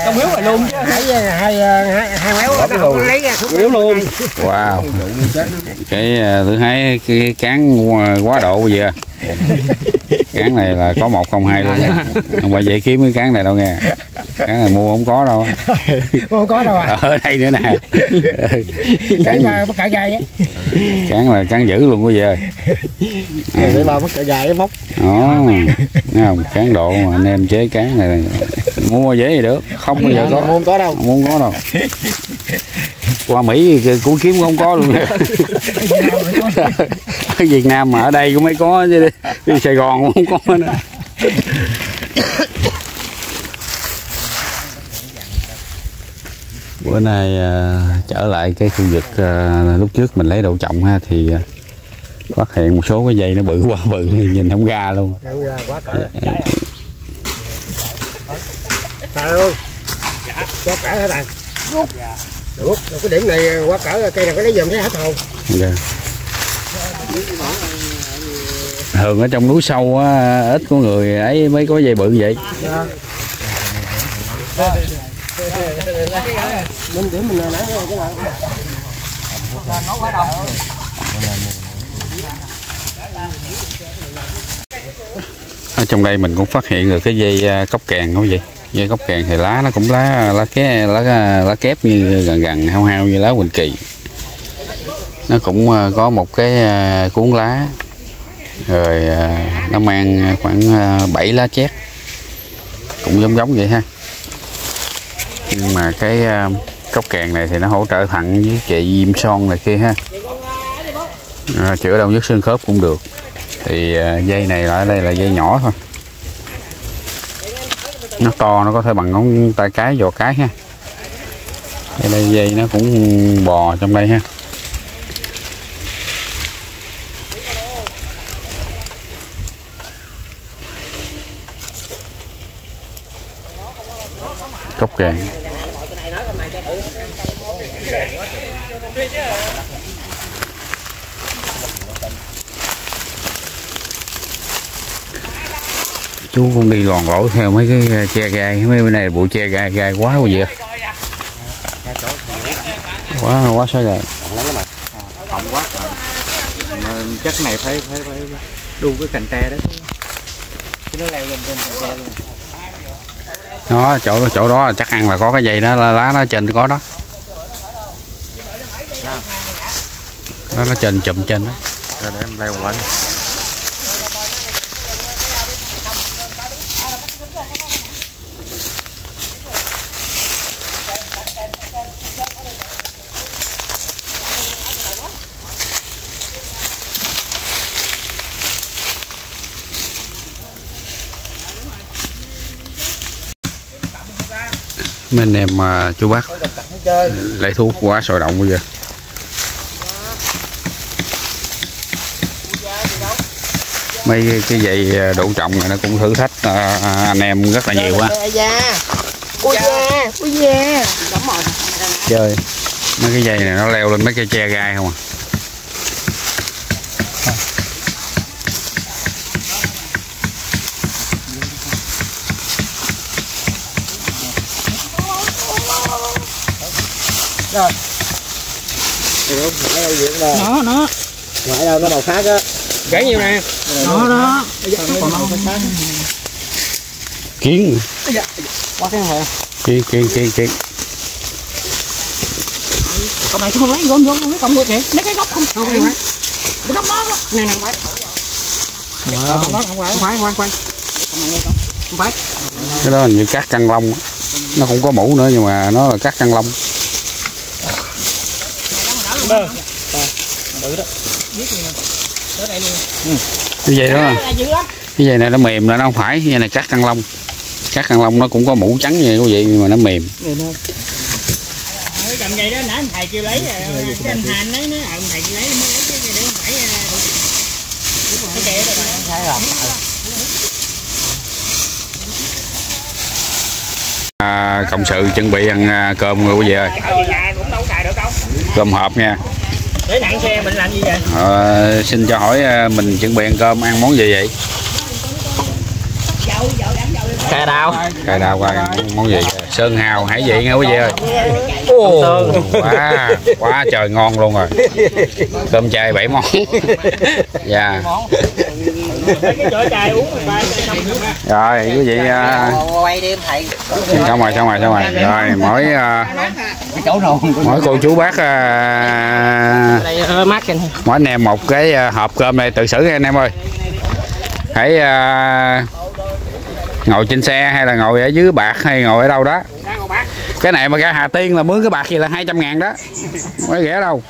[SPEAKER 3] nó biếu rồi luôn. Chứ
[SPEAKER 4] hai hai hai méo nó lấy ra
[SPEAKER 3] biếu luôn.
[SPEAKER 1] Wow. Cái à, thứ hai cái cán quá- quá độ bây giờ cán này là có một không hai luôn không phải dễ kiếm cái cán này đâu nghe. Cán này mua không có đâu.
[SPEAKER 4] Không có đâu à?
[SPEAKER 1] Ở đây nữa nè.
[SPEAKER 4] Cái
[SPEAKER 1] cán,
[SPEAKER 4] mà mất cả gai á.
[SPEAKER 1] Cán là cán dữ luôn bây giờ
[SPEAKER 4] để bà mất cả gai móc.
[SPEAKER 1] Đó. Thấy không? Cán độ mà anh em chế cán này mua dễ gì được. Không bao giờ có.
[SPEAKER 4] không có đâu.
[SPEAKER 1] Không muốn có đâu. Qua Mỹ cũng kiếm không có luôn. Ở Việt Nam mà ở đây cũng mới có chứ đi, đi Sài Gòn cũng không có nữa. Bữa nay à, trở lại cái khu vực à, lúc trước mình lấy đậu trọng ha thì à, phát hiện một số cái dây nó bự quá bự nhìn không ra luôn.
[SPEAKER 4] Đâu ra quá cỡ Tài ơi. Quá cỡ hả Tài Rút Rút Cái điểm này quá cỡ cây này có lấy dùm thấy hết hồn
[SPEAKER 1] Dạ. thường ở trong núi sâu á, ít có người ấy mới có dây bự vậy.
[SPEAKER 4] Mình điểm mình nãy cái nào?
[SPEAKER 1] Ở trong đây mình cũng phát hiện được cái dây à, cốc kèn không vậy dây cốc kèn thì lá nó cũng lá lá ké lá lá kép như gần gần hao hao như lá quỳnh kỳ. Nó cũng ờ, có một cái ờ, cuốn lá. Rồi ờ, nó mang khoảng 7 lá chét. Cũng giống giống vậy ha. Nhưng mà cái cốc kèn này thì nó hỗ trợ thẳng với chị diêm son này kia ha. À, chữa đau nhức xương khớp cũng được. Thì dây này ở đây là dây nhỏ thôi nó to nó có thể bằng ngón tay cái giò cái ha. Đây, đây dây nó cũng bò trong đây ha. Cốc kèn chú cũng đi lòn lỗ theo mấy cái ờ, che gai mấy bên này bộ che gai gai quá quá vậy. Quá quá sai gai
[SPEAKER 3] hỏng quá mà chắc này phải phải phải đu cái cành tre đó chứ. Nó leo lên trên cành tre luôn.
[SPEAKER 1] Đó chỗ chỗ đó là chắc ăn là có cái dây đó lá, lá nó trên có đó. Đó. Nó trên chụm trên đó.
[SPEAKER 3] Rồi để em leo lên
[SPEAKER 1] mấy anh em mà chú bác. Lấy thuốc quá sôi động bây giờ mấy cái, dây đủ trọng này nó cũng thử thách à, à, anh em rất là nhiều quá
[SPEAKER 4] da ui da ui da. Đóng rồi
[SPEAKER 1] chơi mấy cái dây này nó leo lên mấy cây tre gai không à
[SPEAKER 3] nó nó
[SPEAKER 4] ngoại đâu. Nó màu khác á.
[SPEAKER 3] Gãy nhiều nè. Nó đó
[SPEAKER 1] kiến.
[SPEAKER 3] Quá cái này.
[SPEAKER 1] Kiến kiến kiến kiến.
[SPEAKER 3] Con này chứ không lấy gom gom lấy cộng được kìa. Lấy cái gốc không? Không phải. Cái gốc đó. Này nè phải. Không phải. Không phải không phải không
[SPEAKER 1] cái đó hình như cắt căng lông á. nó không có mũ nữa nhưng mà nó là cắt căng lông cái dây đó. Là-
[SPEAKER 3] là dữ lắm
[SPEAKER 1] cái dây này nó mềm là nó không phải. Dây này cắt căng lông. Cắt căng lông nó cũng có mũ trắng như quý vị nhưng mà nó mềm.
[SPEAKER 3] Cái cầm vậy đó nãy anh thầy kêu lấy rồi, cái anh Thành lấy nó ông thầy kêu lấy mới lấy cái này để không phải ờ, cái kệ rồi.
[SPEAKER 1] À, cộng sự chuẩn bị ăn à, cơm rồi quý vị ơi
[SPEAKER 3] cạo về nhà cũng đâu cài được đâu
[SPEAKER 1] cơm hộp nha.
[SPEAKER 3] Để nặng xe mình làm gì vậy?
[SPEAKER 1] Ờ, xin cho hỏi à, mình chuẩn bị ăn cơm ăn món gì vậy?
[SPEAKER 3] Cà đào
[SPEAKER 1] cài đào qua món gì? Sơn hào hải vị nghe quý vị ơi. Ồ, quá quá trời ngon luôn rồi. Cơm chay bảy món. Dạ rồi quý vị
[SPEAKER 3] quay đi em thầy.
[SPEAKER 1] Xong rồi xong rồi xong rồi rồi mỗi à,
[SPEAKER 3] chỗ nào?
[SPEAKER 1] mỗi cô chú bác à, mỗi anh em một cái à, hộp cơm này tự xử nha anh em ơi. Hãy ngồi trên xe hay là ngồi ở dưới bạc hay ngồi ở đâu đó. Cái này mà ra Hà Tiên là mướn cái bạc gì là 200 ngàn đó. Mới rẻ đâu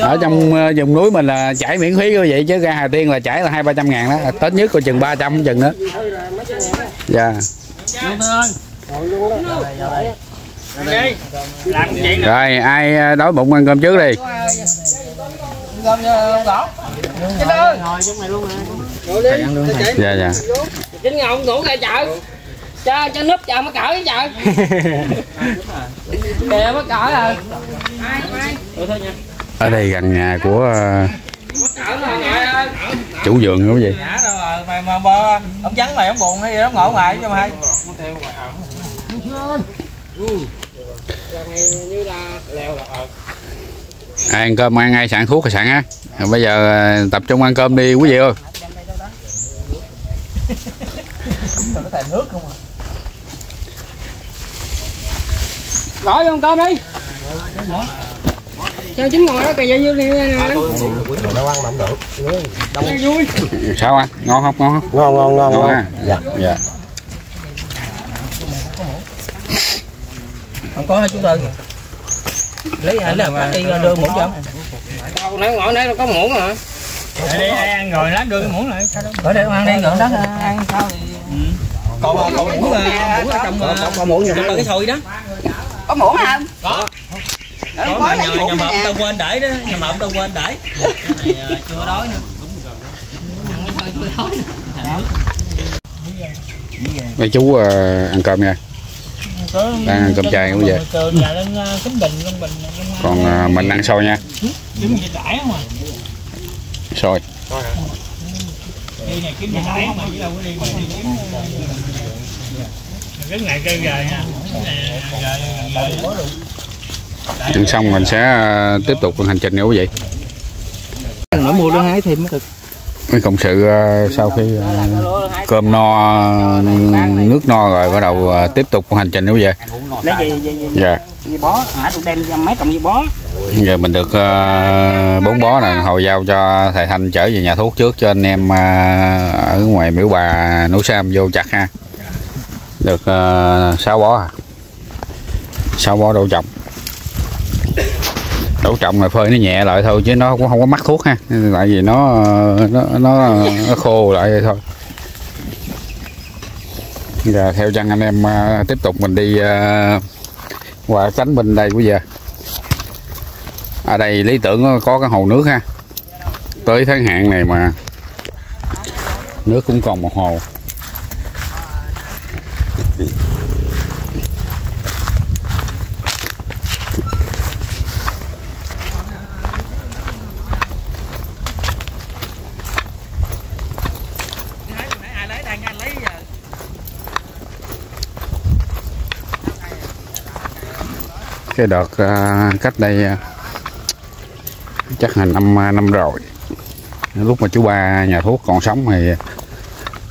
[SPEAKER 1] ở trong ờ, vùng núi mình là chảy miễn phí như vậy chứ ra Hà Tiên là chảy là hai ba trăm ngàn đó. Tết nhất có chừng 300 chừng đó. Dạ. Rồi ai ờ, đói bụng ăn cơm trước đi. Dạ dạ.
[SPEAKER 3] Chính ngọn ngủ ra chợ cho cho núp mới cỡ với chợ kìa mới cỡ rồi
[SPEAKER 1] ở đây gần nhà của ờ,
[SPEAKER 3] rồi
[SPEAKER 1] chủ vườn đúng gì?
[SPEAKER 3] Dạ rồi, mày mà bơ, ông trắng mày ông buồn hay gì đó ngộ ngoài cho mày.
[SPEAKER 1] ai ăn cơm ăn ai sẵn thuốc thì sẵn á. Rồi bây giờ ờ, tập trung ăn cơm đi quý vị ơi
[SPEAKER 3] Gọi vô cơm đi. Cho chính ngồi đó kìa vô đi nè.
[SPEAKER 4] nó ăn mà không được
[SPEAKER 3] Vui.
[SPEAKER 1] sao anh ngon không ngon không
[SPEAKER 4] ngon ngon ngon
[SPEAKER 1] ngon
[SPEAKER 4] dạ
[SPEAKER 1] dạ
[SPEAKER 3] Không có hả chú Tư? Lấy ảnh là đi đưa muỗng cho ông. Nãy ngồi nãy có muỗng hả?
[SPEAKER 2] Để đi ăn rồi lát đưa cái muỗng lại sao đâu.
[SPEAKER 3] Ở đây ăn đi, ngọn đó ăn sao thì
[SPEAKER 2] Còn còn muỗng muỗng ở trong
[SPEAKER 4] có muỗng
[SPEAKER 2] cái sôi đó.
[SPEAKER 3] Có muỗng không?
[SPEAKER 2] Có. Có mà nhà nhà mập tao quên để đó, nhà mập tao quên để. Chưa đói nữa.
[SPEAKER 1] mấy chú ờ, ăn cơm nha. Đang ăn cơm chay
[SPEAKER 2] Bình, Long Bình,
[SPEAKER 1] còn ờ, mình ăn xôi nha.
[SPEAKER 2] Kiếm à. này à. Cái ngày cây gời nha.
[SPEAKER 1] ăn xong mình sẽ ờ, tiếp tục hành trình nha quý vị
[SPEAKER 3] Nó mua nó hái thêm mới được.
[SPEAKER 1] mấy cộng sự ờ, sau khi ờ, cơm no nước no rồi bắt đầu tiếp tục hành trình
[SPEAKER 3] gì gì
[SPEAKER 1] dạ
[SPEAKER 3] gì bó, hả tụi đem ra mấy cọng gì bó.
[SPEAKER 1] giờ mình được bốn bó này hồi giao cho thầy thanh trở về nhà thuốc trước cho anh em ở ngoài miễu bà núi sam vô chặt ha được ờ, uh, 6 bó à. 6 bó đậu trồng đậu trồng là phơi nó nhẹ lại thôi chứ nó cũng không có mắc thuốc ha. Tại vì nó nó nó, nó khô lại vậy thôi. Giờ theo chân anh em uh, tiếp tục mình đi uh, qua cánh bên đây bây giờ ở đây lý tưởng có cái hồ nước ha. Tới tháng hạn này mà nước cũng còn một hồ. Cái đợt à, cách đây à, chắc là năm à, năm rồi. Lúc mà chú ba nhà thuốc còn sống thì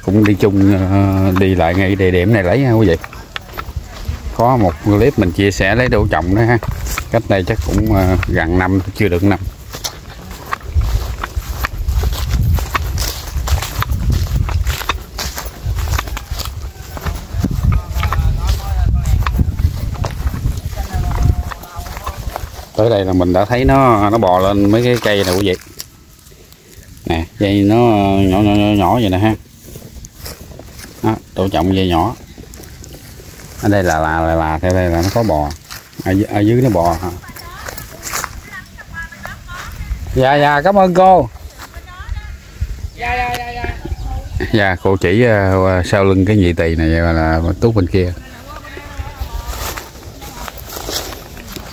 [SPEAKER 1] cũng đi chung đi lại ngay địa điểm này lấy, ha, quý vị. Có một clip mình chia sẻ lấy đồ trồng đó, ha. Cách đây chắc cũng gần năm, chưa được năm. Tới đây là mình đã thấy nó nó bò lên mấy cái cây này quý vị nè dây nó nhỏ nhỏ nhỏ, nhỏ vậy nè ha. Đó, tổ trọng dây nhỏ. Ở đây là là là, là theo đây là nó có bò. Ở, dưới- ở dưới nó bò hả? Dạ dạ cảm ơn cô.
[SPEAKER 3] Dạ dạ dạ dạ.
[SPEAKER 1] dạ cô chỉ uh, sau lưng cái nhị tỳ này là tút bên kia.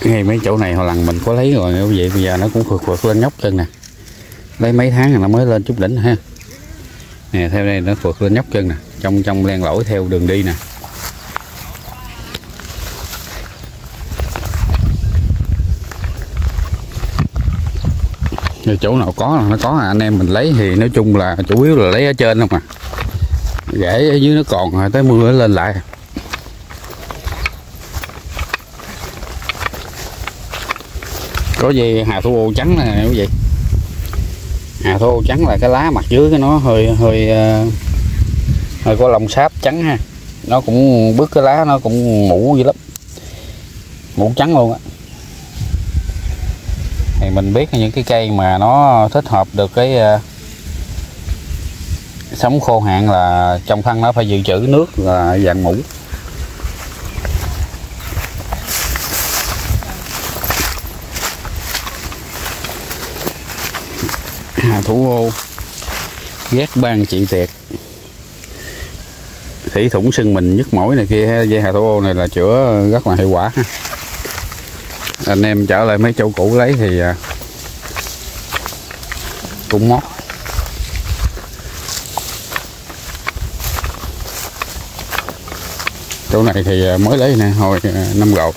[SPEAKER 1] Ngay mấy chỗ này hồi lần mình có lấy rồi, như vậy bây giờ nó cũng phượt phượt lên nhóc chân nè. Lấy mấy tháng là nó mới lên chút đỉnh ha. Nè, theo đây nó phượt lên nhóc chân nè, trong trong len lỏi theo đường đi nè. Rồi chỗ nào có là nó có à. anh em mình lấy thì nói chung là chủ yếu là lấy ở trên không à. Rễ ở dưới nó còn tới mưa nó lên lại. Có gì hà thu ô trắng nè quý vị hà thu ô trắng là cái lá mặt dưới cái nó hơi hơi ờ, hơi có lông sáp trắng ha. Nó cũng bứt cái lá nó cũng mũ dữ lắm. Mũ trắng luôn á. Thì mình biết những cái cây mà nó thích hợp được cái ờ, sống khô hạn là trong thân nó phải dự trữ nước là dạng mũ. Thủ ô, ghét ban chị tiệt thủy thủng sưng mình nhức mỏi này kia dây hà thủ ô này là chữa rất là hiệu quả, ha. Anh em trở lại mấy chỗ cũ lấy thì à, cũng mót chỗ này thì à, mới lấy nè, hồi à, năm rồi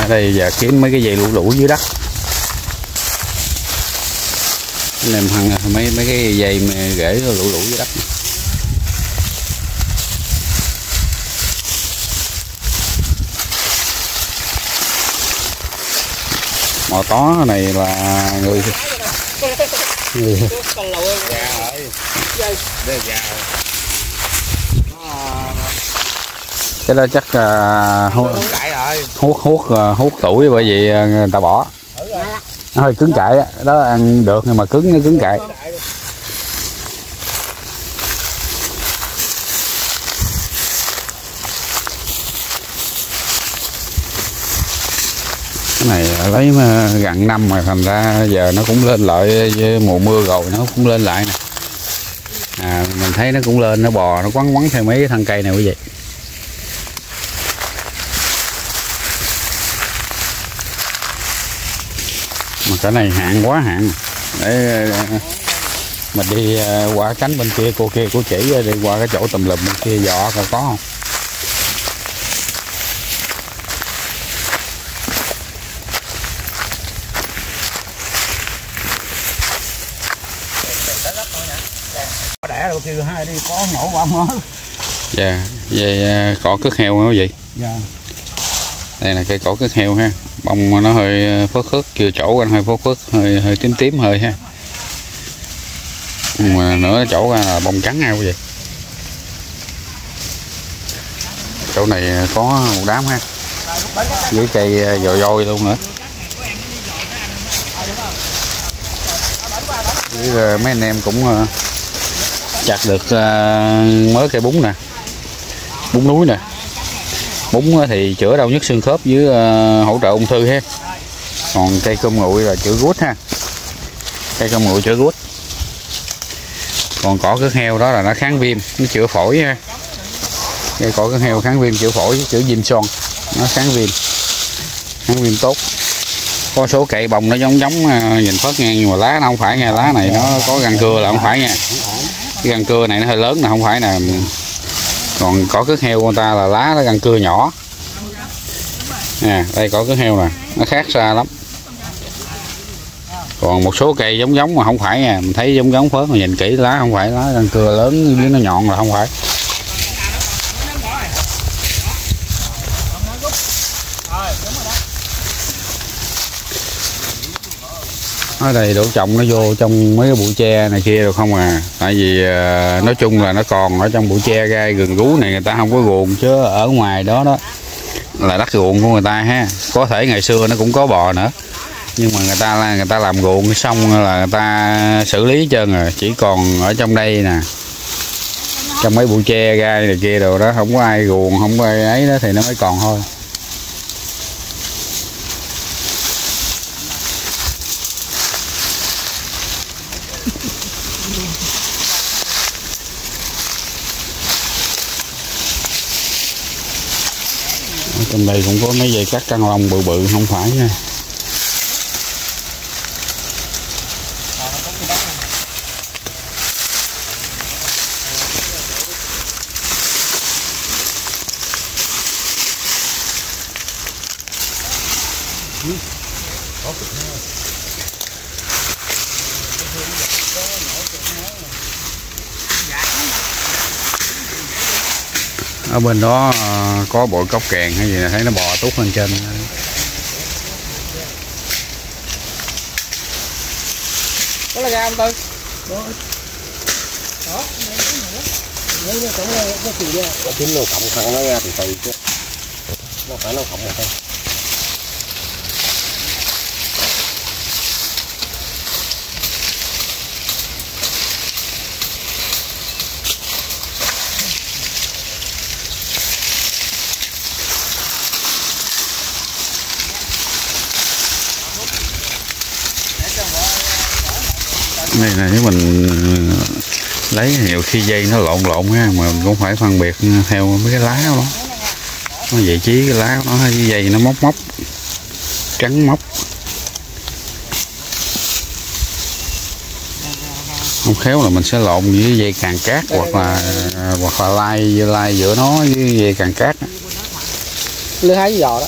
[SPEAKER 1] ở đây giờ kiếm mấy cái dây lũ lũ dưới đất em hăng mấy mấy cái dây mà rễ lũ lũ dưới đất mò tó này là người người cái đó chắc là hút hút hút hút tuổi bởi vì à, người ta bỏ nó hơi cứng cại á. Đó ăn được nhưng mà cứng nó cứng cại cái này lấy mà gần năm mà thành ra giờ nó cũng lên lại với mùa mưa rồi nó cũng lên lại nè. À, mình thấy nó cũng lên nó bò nó quắn quắn theo mấy cái thân cây này quý vị. Cái này hạn quá hạn. Để mình đi ờ, qua cánh bên kia cô kia cô chỉ đi qua cái chỗ tùm lum bên kia dọ coi có không?
[SPEAKER 3] Đẻ rồi kêu hai đi có nổ qua mớ
[SPEAKER 1] dạ về ờ, cỏ cất heo hả quý vị?
[SPEAKER 3] Dạ
[SPEAKER 1] đây là cây cỏ cất heo ha. Bông nó hơi ờ, phớt phớt chưa chỗ anh hơi phớt phớt hơi hơi tím tím hơi ha. Mà nữa chỗ ra là bông trắng heo vậy. chỗ này có một đám ha. Dưới cây ờ, dồi dôi luôn nữa. Dưới ờ, mấy anh em cũng chặt được mớ cây bún nè. Bún núi nè bún thì chữa đau nhức xương khớp với ờ, hỗ trợ ung thư ha. Còn cây cơm nguội là chữa gút ha. Cây cơm nguội chữa gút. Còn cỏ cất heo đó là nó kháng viêm, nó chữa phổi ha. Cây cỏ cất heo kháng viêm, chữa phổi, chữa viêm son nó kháng viêm kháng viêm tốt. Có số cây bồng nó giống giống ờ, nhìn phớt ngang nhưng mà lá nó không phải nghe, lá này nó có răng cưa là không phải nha cái răng cưa này nó hơi lớn là không phải nè còn có cước heo của người ta là lá nó răng cưa nhỏ. Nè đây có cước heo nè, nó khác xa lắm. Còn một số cây giống giống mà không phải nè mình thấy giống giống phớt mà nhìn kỹ lá không phải, lá răng cưa lớn như nó nhọn là không phải. Ở đây đổ trồng nó vô trong mấy cái bụi tre này kia được không à. Tại vì à, nói chung là nó còn ở trong bụi tre gai gừng rú này người ta không có ruộng chứ ở ngoài đó đó là đất ruộng của người ta ha. Có thể ngày xưa nó cũng có bò nữa. Nhưng mà người ta là người ta làm ruộng xong là người ta xử lý trơn rồi. Chỉ còn ở trong đây nè. Trong mấy bụi tre gai này kia đồ đó không có ai ruộng không có ai ấy đó thì nó mới còn thôi. trong đây cũng có mấy dây cắt căng long bự bự, không phải nha. Ở bên đó có bụi cốc kèn hay gì là thấy nó bò tút lên trên.
[SPEAKER 3] Có là ra không tư?
[SPEAKER 4] Chính nó cộng thằng nó ra từ từ chứ. Nó phải nó cộng một thôi
[SPEAKER 1] này nếu mình lấy nhiều khi dây nó lộn lộn ha mà mình cũng phải phân biệt theo mấy cái lá đó. Nó vị trí cái lá của nó cái dây nó móc móc trắng móc. Không khéo là mình sẽ lộn với dây càng cát hoặc là hoặc là lai lai giữa nó với dây càng cát.
[SPEAKER 3] Lưới hái với giò đó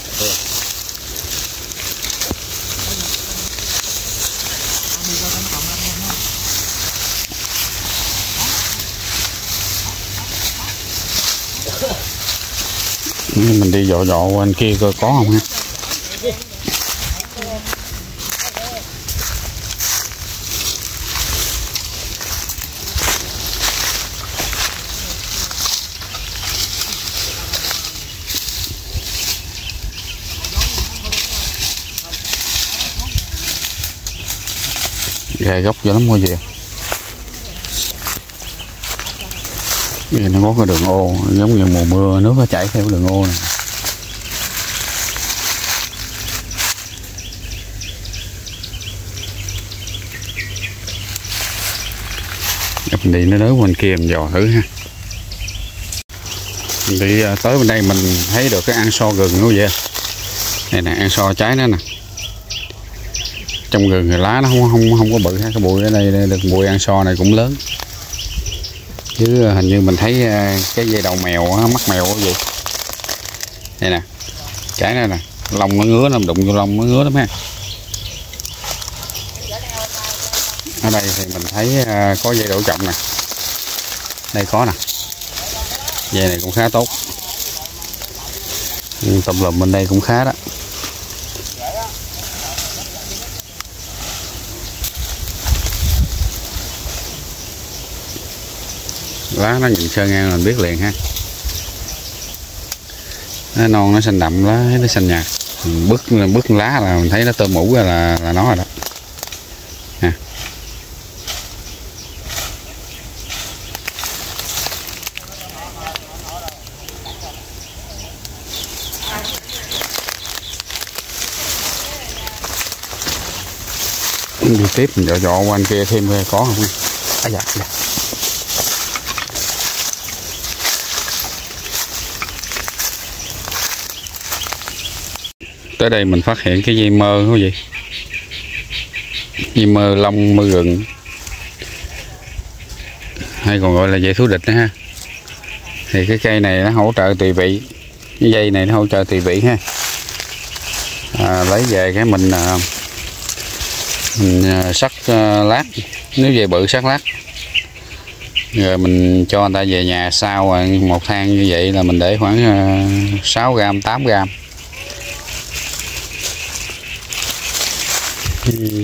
[SPEAKER 1] mình đi dọ dọ qua anh kia coi có không ha? Gai gốc cho lắm mua gì Vì nó có cái đường ô giống như mùa mưa nước nó chảy theo đường ô này. Mình đi nó đến bên kia mình dò thử ha. Mình đi à, tới bên đây mình thấy được cái ăn so gừng nó vậy này nè ăn so trái nữa nè. Trong gừng thì lá nó không không không có bự ha cái bụi ở đây, đây được bụi ăn so này cũng lớn chứ hình như mình thấy ờ, cái dây đầu mèo mắt mèo cái gì đây nè trái này nè, lông nó ngứa nó đụng vô lông nó ngứa lắm ha. Ở đây thì mình thấy ờ, có dây đổ trọng nè. Đây có nè. Dây này cũng khá tốt. Tùm tầm lùm bên đây cũng khá đó. Lá nó nhìn sơ ngang mình biết liền ha. Nó non nó xanh đậm lá nó xanh nhạt. Mình bứt bứt lá là mình thấy nó tôm mũ là là nó rồi đó. Ha đi tiếp mình dọ dọ qua anh kia thêm có không? À dạ, dạ. Tới đây mình phát hiện cái dây mơ có vị dây mơ lông mơ gừng. Hay còn gọi là dây thú địch nữa ha. Thì cái cây này nó hỗ trợ tùy vị. Cái dây này nó hỗ trợ tùy vị ha. À, lấy về cái mình à, mình à, sắt à, lát. Nếu về bự sắt lát. Rồi mình cho người ta về nhà sau à, một thang như vậy là mình để khoảng à, 6 gram 8 gram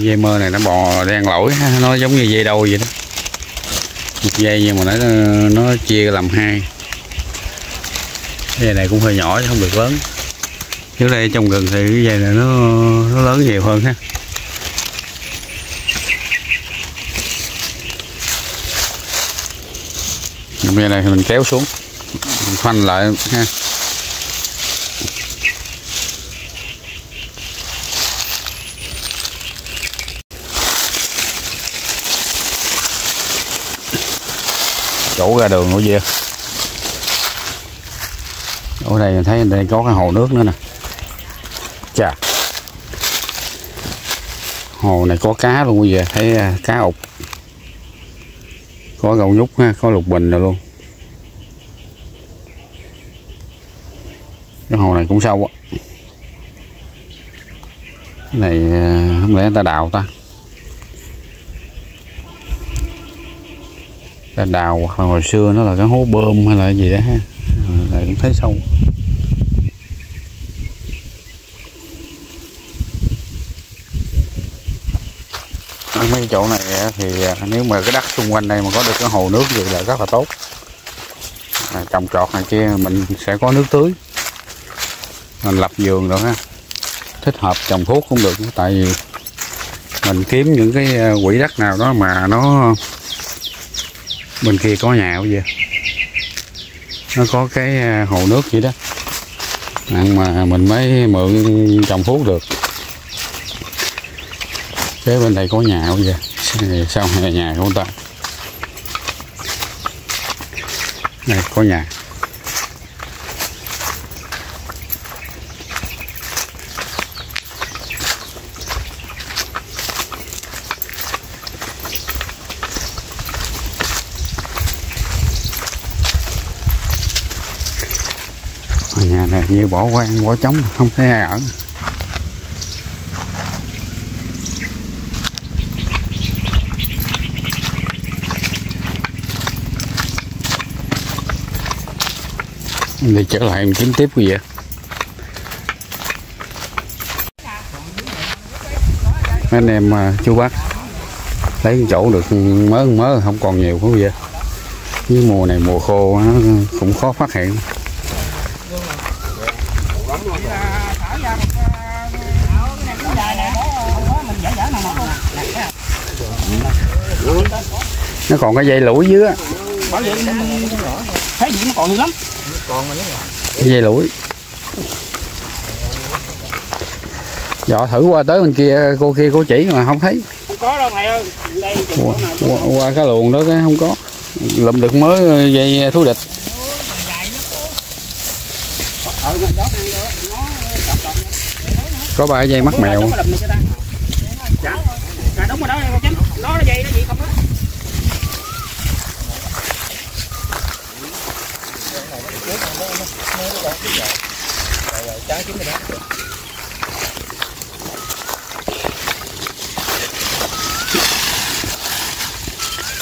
[SPEAKER 1] dây mơ này nó bò đen lỗi ha, nó giống như dây đâu vậy đó. Một dây nhưng mà nó nó chia làm hai. Dây này cũng hơi nhỏ chứ không được lớn. Trước đây trong rừng thì cái dây này nó nó lớn nhiều hơn ha. Dây này thì mình kéo xuống mình khoanh lại ha. Chỗ ra đường của kia ở đây mình thấy đây có cái hồ nước nữa nè. Chà. Hồ này có cá luôn bây giờ thấy à, cá ục. Có gầu nhúc ha, có lục bình rồi luôn. Cái hồ này cũng sâu á. Này à, không lẽ người ta đào ta? Là đào hoặc là hồi xưa nó là cái hố bơm hay là cái gì đó ha. Là cũng thấy sâu. Ở mấy chỗ này thì à, nếu mà cái đất xung quanh đây mà có được cái hồ nước gì là rất là tốt. À, trồng trọt này kia mình sẽ có nước tưới. Mình lập vườn rồi ha. Thích hợp trồng thuốc cũng được tại vì mình kiếm những cái à, quỹ đất nào đó mà nó bên kia có nhà bây giờ nó có cái à, hồ nước vậy đó. Nhưng mà mình mới mượn trồng phú được. Kế bên đây có nhà bây giờ sau này nhà của ta? Đây, có nhà. Ở nhà này như bỏ quan, bỏ trống, không thấy ai ở. Đi trở lại em kiếm tiếp cái gì vậy anh em à, chú bác lấy chỗ được mớ mớ, không còn nhiều quá vậy với mùa này mùa khô nó cũng khó phát hiện. Nó còn cái dây lũi dưới á.
[SPEAKER 3] Thấy gì nó còn nhiều lắm.
[SPEAKER 1] Dây lũi. Dọ thử qua tới bên kia cô kia cô chỉ mà không thấy.
[SPEAKER 3] Không có đâu thầy ơi. Đây.
[SPEAKER 1] Qua, qua, qua cái luồng đó cái không có. Lụm được mới dây thú địch. Có ba dây mắt mèo
[SPEAKER 3] Đúng rồi, đập này cho ta. Dạ. Dạ, đúng rồi đó con chính nó nó dây nó gì không đó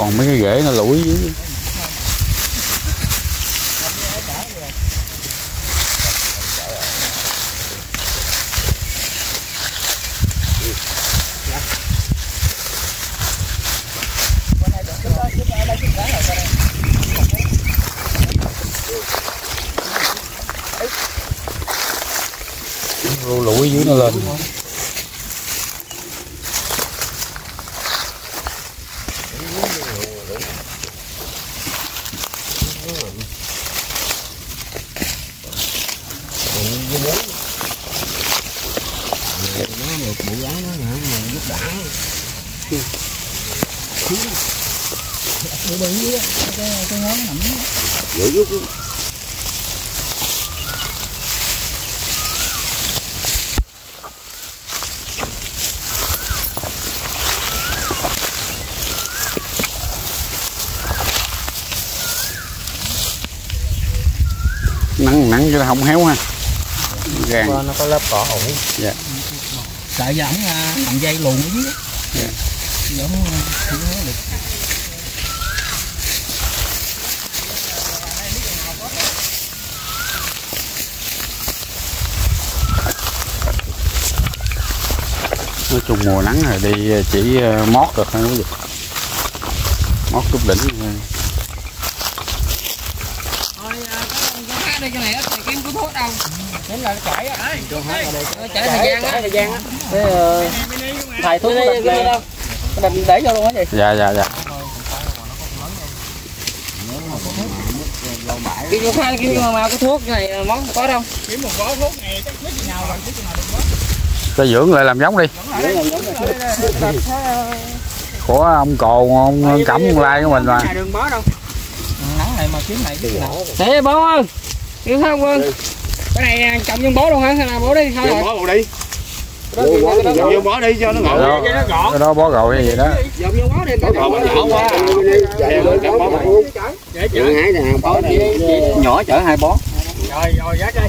[SPEAKER 1] còn mấy cái rễ nó lủi dưới Ru lủi dưới nó lên nắng nắng cho không héo ha. Gan
[SPEAKER 4] nó có lớp cỏ ủ.
[SPEAKER 3] Sợ giờ ổng à, dây luồn ở dưới
[SPEAKER 1] Dạ.
[SPEAKER 3] À, không có được.
[SPEAKER 1] Nói chung mùa nắng rồi đi chỉ ờ, mót được thôi quý vị mót chút đỉnh thôi.
[SPEAKER 3] Thôi, à, cái con hát đây cho này á, thầy kiếm cứu thuốc đâu Đến là nó chảy á Nó chảy thời gian á thời gian á Thầy thuốc đây đâu Đập để cho luôn á chị
[SPEAKER 1] dạ dạ dạ.
[SPEAKER 3] Kiếm con hát, kiếm con mau cái thuốc này món có đâu
[SPEAKER 1] cho dưỡng lại làm giống đi. Của ông cồ ông cẩm ông lai của mình mà.
[SPEAKER 3] Này đừng bó đâu nắng này mà kiếm này kiếm nào? Thế bố ơi. Kiếm không quân cái này à, trồng trong bố luôn hả? Hay là bố đi? Thôi rồi.
[SPEAKER 4] Bó đi. Vô bó đi. Cho nó ngọt
[SPEAKER 1] đó, cái đó bó gội gì đó.
[SPEAKER 3] Dọn vô bó đi.
[SPEAKER 4] Bó
[SPEAKER 3] này
[SPEAKER 4] nhỏ quá
[SPEAKER 2] Chở. Hai nè, bó nhỏ chở hai bó.
[SPEAKER 3] rồi rồi giá đây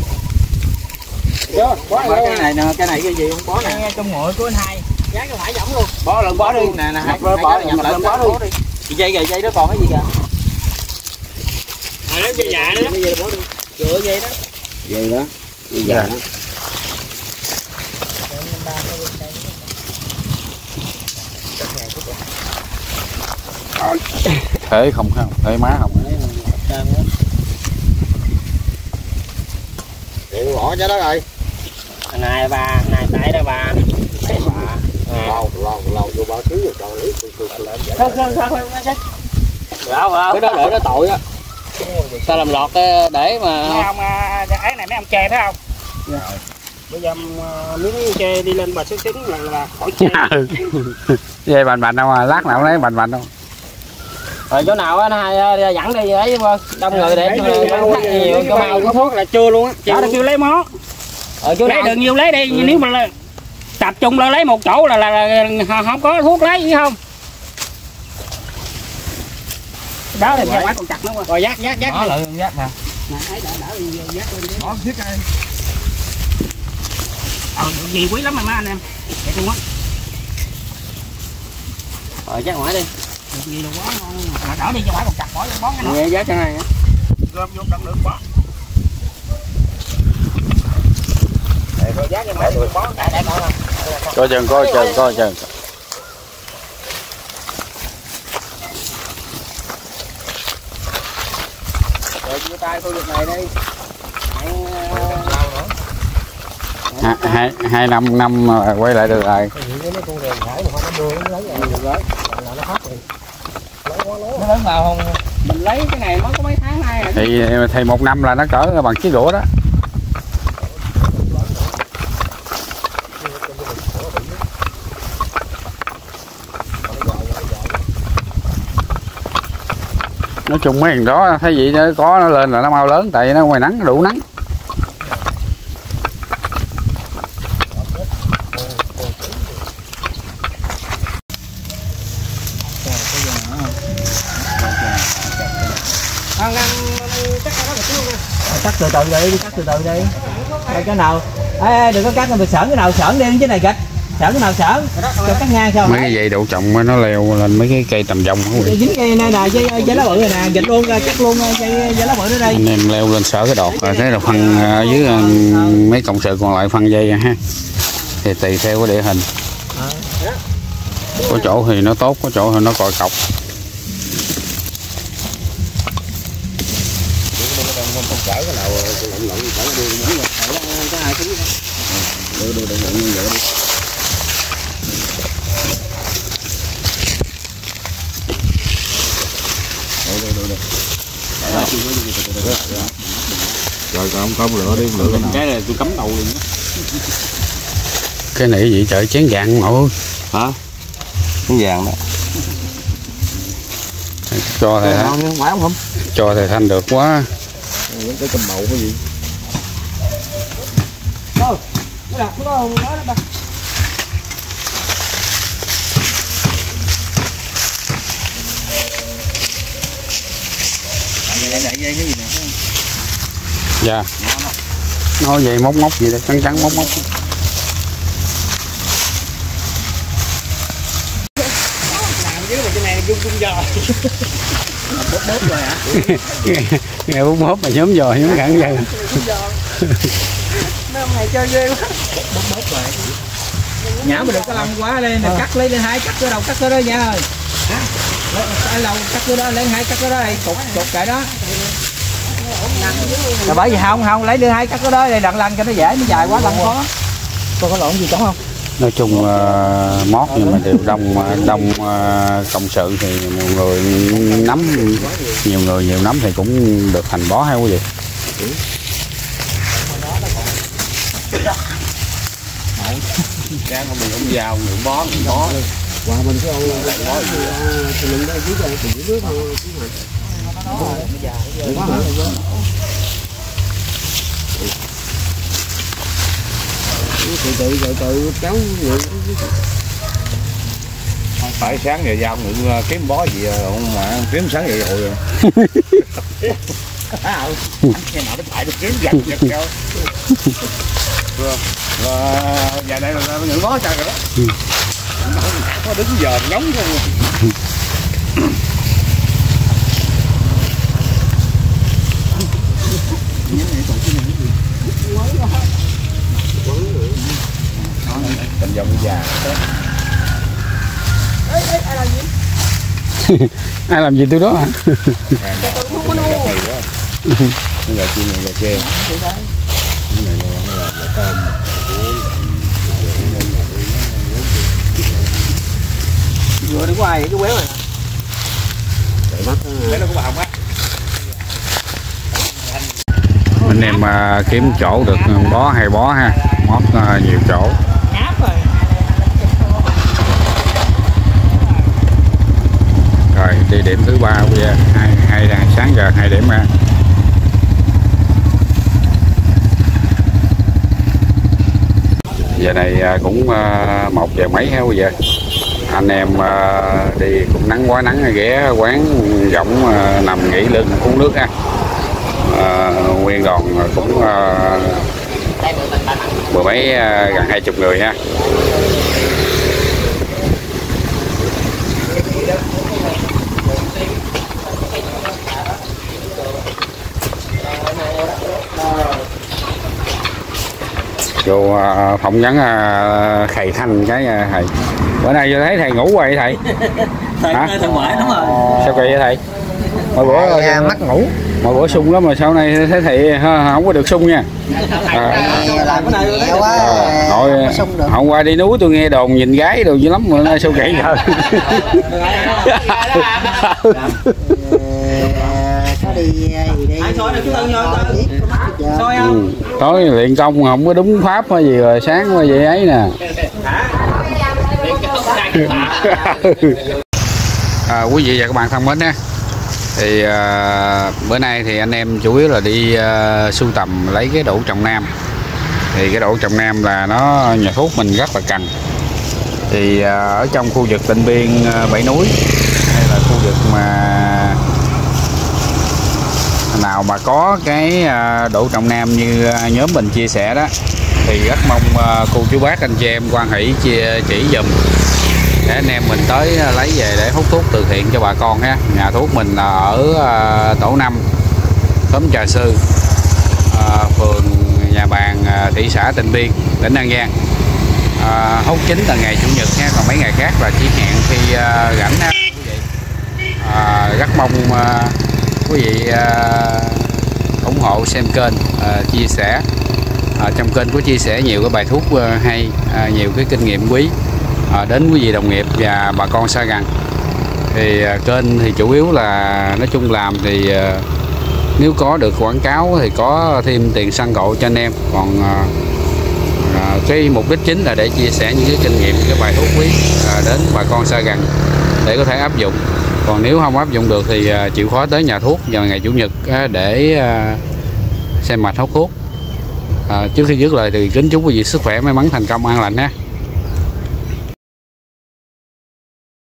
[SPEAKER 2] Bó cái này nè, cái này cái gì? Không bó nè.
[SPEAKER 3] nghe trong ngồi của anh hai. Giá cái phải giống luôn.
[SPEAKER 2] Bó lần bó đi. Nè nè, hai bó nhập lên bó đi. Dây kìa, dây đó còn cái gì kìa?
[SPEAKER 3] rồi lấy dây dạ
[SPEAKER 2] bó đi.
[SPEAKER 3] chữa dây đó
[SPEAKER 2] Dây đó. Dây
[SPEAKER 1] Dạ.
[SPEAKER 2] đó.
[SPEAKER 1] thế không không thế má không
[SPEAKER 4] bỏ cho đó rồi
[SPEAKER 3] này bà này tại đây bà
[SPEAKER 4] lâu lâu lâu vô bó thứ rồi cho lấy
[SPEAKER 3] không không không không không
[SPEAKER 2] Cái đó để nó tội á.
[SPEAKER 3] Sao làm lọt ờ, để mà mấy ông à, ấy này mấy ông chè phải không? Bây giờ à, miếng chè đi lên bà xíu xíu là là khỏi chè
[SPEAKER 1] dây bành bành đâu mà lát nào lấy bành bành đâu.
[SPEAKER 3] Rồi chỗ nào á nó hai dẫn đi ấy vâng đông người để cho nhiều cho mau có thuốc là chưa luôn á. Chợ kêu lấy món ở chỗ này đừng nhiều lấy đi nếu mà là, tập trung là lấy một chỗ là, là, là không có thuốc lấy gì không đó là giờ còn chặt nó qua. Rồi dắt dắt dắt
[SPEAKER 2] Bỏ lại dắt nè.
[SPEAKER 3] bỏ thiết đây. Ờ gì quý lắm mà má anh em. Đẹp luôn á.
[SPEAKER 2] Rồi dắt ngoài đi.
[SPEAKER 3] được gì là quá ngon mà đỡ đi cho phải còn chặt bỏ bón cái nó
[SPEAKER 2] Nghe dắt cái này.
[SPEAKER 3] gom vô đâm được giá cho bỏ
[SPEAKER 1] coi chừng coi chừng coi chừng
[SPEAKER 2] tay khu vực này đi.
[SPEAKER 1] hai, hai, hai năm năm rồi quay lại được rồi
[SPEAKER 2] Nó lớn vào không? Mình lấy cái này mới có mấy tháng nay à.
[SPEAKER 1] thì thì một năm là nó cỡ bằng chiếc đũa đó nói chung mấy thằng đó thấy vậy nó có nó lên là nó mau lớn tại vì nó ngoài nắng nó đủ nắng
[SPEAKER 2] Cắt từ từ đi, cắt từ từ đi. Đây cái nào? Ê, ê, đừng có cắt mà sởn cái nào sởn đi chứ này gạch Sởn cái nào sởn? Cho cắt ngang sao?
[SPEAKER 1] mấy cái dây đậu trồng nó leo lên mấy cái cây tầm
[SPEAKER 2] Dây dính cây này nè, dây dây lá bự này nè, dịch luôn cắt luôn dây dây lá bự đó đây.
[SPEAKER 1] anh em leo lên sở cái đọt rồi thế là phân ở dưới ờ, mấy cộng sự còn lại phân dây ha thì tùy theo cái địa hình có chỗ thì nó tốt có chỗ thì nó còi cọc
[SPEAKER 4] không có lửa đi lửa
[SPEAKER 2] Cái này tôi cấm đầu luôn.
[SPEAKER 1] cái này gì trời chén vàng ngộ
[SPEAKER 4] hả? Cái vàng đó.
[SPEAKER 1] Cho thầy thanh.
[SPEAKER 4] không phải không
[SPEAKER 1] cho thầy thanh được quá.
[SPEAKER 4] Cái cầm màu cái gì?
[SPEAKER 1] Dạ nó vậy móc móc gì đây trắng trắng móc móc nghe bút hốp mà nhóm giò nhóm cẳng vậy
[SPEAKER 2] Nhả mà đừng có lông quá đây nè cắt lấy lên hai cắt cái đầu cắt cái đó nha ơi. lâu đầu cắt cái đó lấy hai cắt cái đó đây, cục cục cái đó. Là bởi vì không không lấy đưa hai cắt cái đó đây đặng lăn cho nó dễ nó dài quá lăn khó. Có có lộn gì chẳng không?
[SPEAKER 1] nói chung uh, mót nhưng mà đều đông ờ, đông ờ, cộng sự thì nhiều người nắm nhiều người nhiều nắm thì cũng được thành bó hay quý vị
[SPEAKER 2] con mình cũng vào, người bó, người bó.
[SPEAKER 4] qua mình cái ông bó thì mình đây dưới đây thì dưới nước thôi chứ mà từ từ từ từ cháu người
[SPEAKER 1] phải sáng giờ giao ngự kiếm bó gì không mà kiếm sáng giờ rồi
[SPEAKER 3] Nghe nào nó phải được kiếm giật giật kêu.
[SPEAKER 1] là giờ này là ngự bó trời rồi đó? Có đứng giờ nóng không dòng già. Ai làm gì tôi đó? Hả cái là chim này là chê cái này là là là tôm
[SPEAKER 3] Vừa đi qua vậy cái quéo này.
[SPEAKER 1] Bà không á anh em à, kiếm chỗ được bó hai bó ha. Mót à, nhiều chỗ
[SPEAKER 3] Ngáp rồi.
[SPEAKER 1] rồi đi điểm thứ ba bây giờ hai hai sáng giờ hai điểm ra giờ này à, cũng à, một giờ mấy ha bây giờ. Anh em à, đi cũng nắng quá nắng ghé quán rộng nằm nghỉ lưng uống nước ha. À, nguyên đoàn cũng mười mấy gần hai chục người ha. Vô à, phỏng vấn à, thầy thanh cái à, thầy. Bữa nay vô thấy thầy ngủ rồi thầy?
[SPEAKER 3] Thầy
[SPEAKER 1] Hả?
[SPEAKER 3] thầy ngoại đúng rồi.
[SPEAKER 1] sao kỳ vậy thầy? Mỗi bữa
[SPEAKER 4] à, mắc ngủ.
[SPEAKER 1] mỗi bữa sung lắm mà sau này thấy thầy không có được sung nha. À,
[SPEAKER 4] làm nhẹ quá.
[SPEAKER 1] à, nội
[SPEAKER 4] không có sung được.
[SPEAKER 1] hôm qua đi núi tôi nghe đồn nhìn gái đồ dữ lắm mà nay sao kỹ rồi
[SPEAKER 4] có đi
[SPEAKER 3] soi chú Soi
[SPEAKER 1] ừ.
[SPEAKER 3] không?
[SPEAKER 1] tối luyện công không có đúng pháp hay gì rồi sáng hay gì ấy nè. À, quý vị và các bạn thân mến ha thì à, bữa nay thì anh em chủ yếu là đi à, sưu tầm lấy cái đậu trồng nam. Thì cái đậu trồng nam là nó nhà thuốc mình rất là cần. Thì à, ở trong khu vực tịnh biên à, bảy núi hay là khu vực mà nào mà có cái à, độ trọng trồng nam như à, nhóm mình chia sẻ đó thì rất mong à, cô chú bác anh chị em quan hỷ chia chỉ dùm để anh em mình tới lấy về để hút thuốc từ thiện cho bà con ha. Nhà thuốc mình là ở tổ 5 xóm trà sư phường nhà bàn thị xã tịnh biên tỉnh an giang. À, hút chính là ngày chủ nhật ha còn mấy ngày khác là chỉ hẹn khi rảnh ha à, rất mong quý vị à, ủng hộ xem kênh à, chia sẻ. À, trong kênh có chia sẻ nhiều cái bài thuốc à, hay nhiều cái kinh nghiệm quý đến quý vị đồng nghiệp và bà con xa gần. Thì kênh thì chủ yếu là nói chung làm thì nếu có được quảng cáo thì có thêm tiền xăng gộ cho anh em. Còn à, cái mục đích chính là để chia sẻ những cái kinh nghiệm cái bài thuốc quý à, đến bà con xa gần để có thể áp dụng còn nếu không áp dụng được thì à, chịu khó tới nhà thuốc vào ngày chủ nhật à, để à, xem mạch hút thuốc. À, trước khi dứt lời thì kính chúc quý vị sức khỏe may mắn thành công an lành nhé